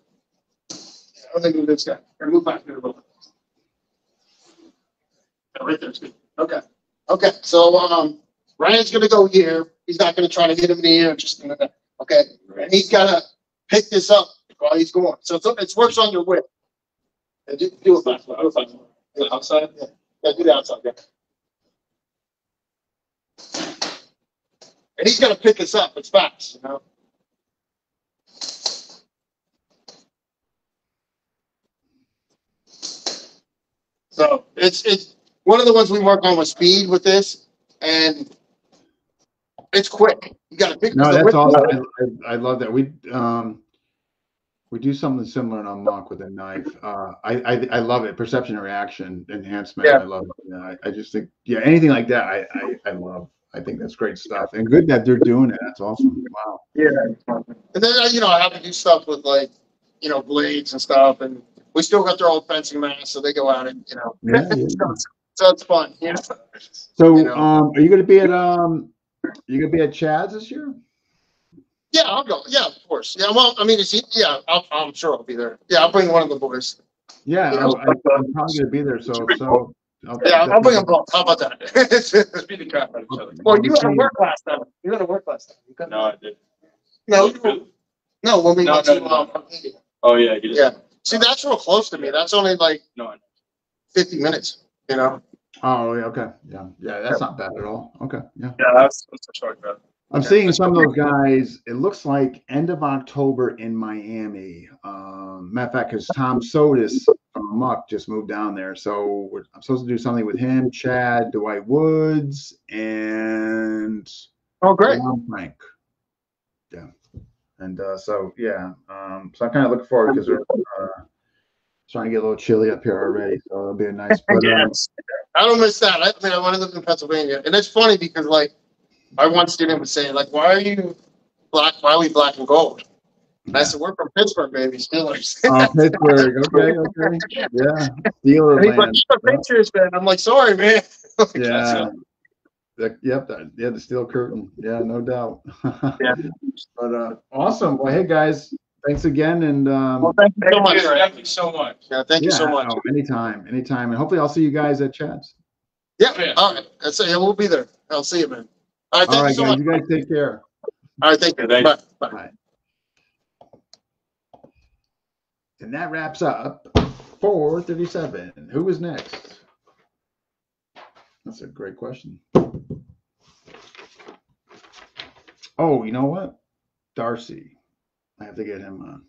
I'm gonna do this guy, or move back here a little bit. Right there, good. Okay, okay, so, um, Ryan's gonna go here. He's not gonna try to hit him in the ear, just gonna, okay? And he's gotta pick this up while he's going. So it's, it works on your whip. And do, do it back, do it back. Outside? Yeah, do the outside, yeah. And he's gonna pick this up, it's fast, you know? So it's, it's, one of the ones we work on with speed with this, and it's quick. You gotta pick. No, that's awesome. I, I, I love that. We um we do something similar in Unlock with a knife. Uh, I, I I love it. Perception and reaction enhancement. Yeah. I love it. Yeah, I, I just think yeah, anything like that. I, I I love. I think that's great stuff and good that they're doing it. That's awesome. Wow. Yeah. And then, uh, you know, I have to do stuff with like, you know, blades and stuff and we still got their old fencing mask, so they go out and you know. Yeah, yeah. [laughs] So it's fun, you know. So, You know. um, are you gonna be at, um, you gonna be at Chad's this year? Yeah, I'll go. Yeah, of course. Yeah, well, I mean, it's, yeah, I'll, I'm sure I'll be there. Yeah, I'll bring one of the boys. Yeah, You I, know, I- I'm probably gonna be there, so, so. I'll- Yeah, I'll bring them both. How about that? [laughs] Let's beat the crap out of each other. Well, you had to work last time. You had to work last time. You couldn't- No, I did. No, you- no, when we No, went no, to, no. um, Oh, yeah, you did. Yeah. see, that's real close to me. That's only like No, I- fifty minutes, you know? Oh, yeah, okay, yeah, yeah, that's not bad at all, okay, yeah. yeah, that's, that's a short drive. I'm Okay. seeing some of those guys, it looks like end of October in Miami. Um, matter of fact, because Tom Sotis from Amok just moved down there. So we're, I'm supposed to do something with him, Chad, Dwight Woods, and Oh, great. Ron Frank. Yeah. And uh, so, yeah. Um, so I'm kind of look forward because we're uh, trying to get a little chilly up here already. So it'll be a nice. [laughs] But, Yes. I don't miss that. I mean, I want to live in Pennsylvania. And it's funny because like, I once student was saying like, why are you black? Why are we black and gold? And I said, we're from Pittsburgh, baby, Steelers. Oh, Pittsburgh. Okay, okay. Yeah. Steelers. And he's like, land. you're a Patriots fan. I'm like, sorry, man. [laughs] Yeah. The, yep, that, yeah, the steel curtain. Yeah, no doubt. [laughs] Yeah. But uh awesome. Well, hey guys, thanks again and um Well, thank you so Thank much. you, thank you so much. Yeah, thank you so much. oh, anytime, anytime. And hopefully I'll see you guys at Chad's. Yeah, Yeah. all right. That's it. Yeah, we'll be there. I'll see you, man. All right, All thank you so guys, much. you guys take care. All right, thank you. Thank Bye. Bye. And that wraps up 437. Who is next? That's a great question. Oh, you know what? Darcy. I have to get him on.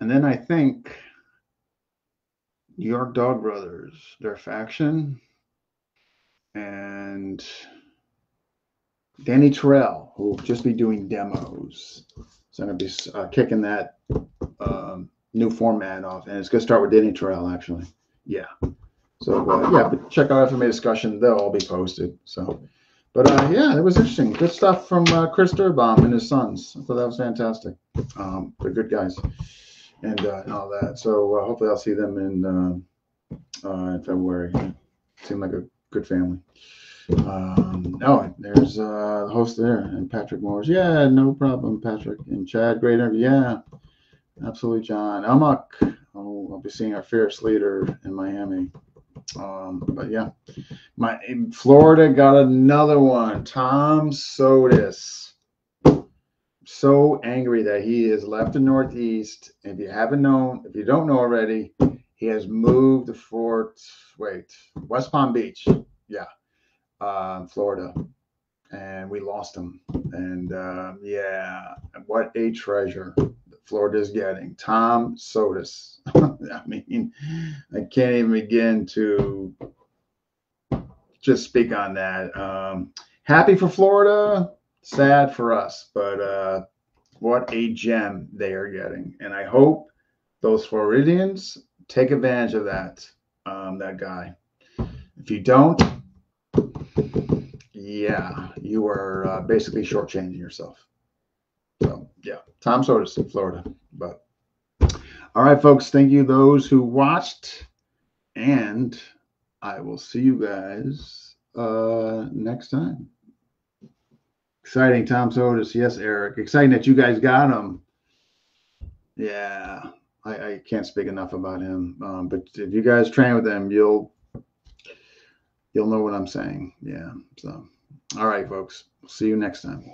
And then I think New York Dog Brothers, their faction, and Danny Terrell, who will just be doing demos. So I'm going to be uh, kicking that um, new format off, and it's going to start with Danny Terrell, actually. Yeah. So uh, yeah, but check out FMA discussion; they'll all be posted. So, but uh, yeah, it was interesting. Good stuff from uh, Chris Derbaum and his sons. I thought that was fantastic. Um, they're good guys, and, uh, and all that. So uh, hopefully, I'll see them in uh, uh, in February. Seem like a good family. Um, oh, there's uh, the host there, and Patrick Morris. Yeah, no problem, Patrick. And Chad, great interview. Yeah, absolutely, John. Amok. Oh, I'll be seeing our fierce leader in Miami. Um, but yeah, my Florida got another one. Tom Sotis. So angry that he has left the Northeast. If you haven't known, if you don't know already, he has moved to Fort. Wait, West Palm Beach. Yeah, uh, Florida, and we lost him. And uh, yeah, what a treasure Florida's getting. Tom Sotis. [laughs] I mean, I can't even begin to just speak on that. Um, happy for Florida, sad for us, but uh, what a gem they are getting. And I hope those Floridians take advantage of that, um, that guy. If you don't, yeah, you are uh, basically shortchanging yourself. So, yeah, Tom Sotis in Florida. But all right, folks, thank you those who watched, and I will see you guys uh, next time. Exciting, Tom Sotis. Yes, Eric. Exciting that you guys got him. Yeah, I, I can't speak enough about him. Um, but if you guys train with him, you'll you'll know what I'm saying. Yeah. So, all right, folks. See you next time.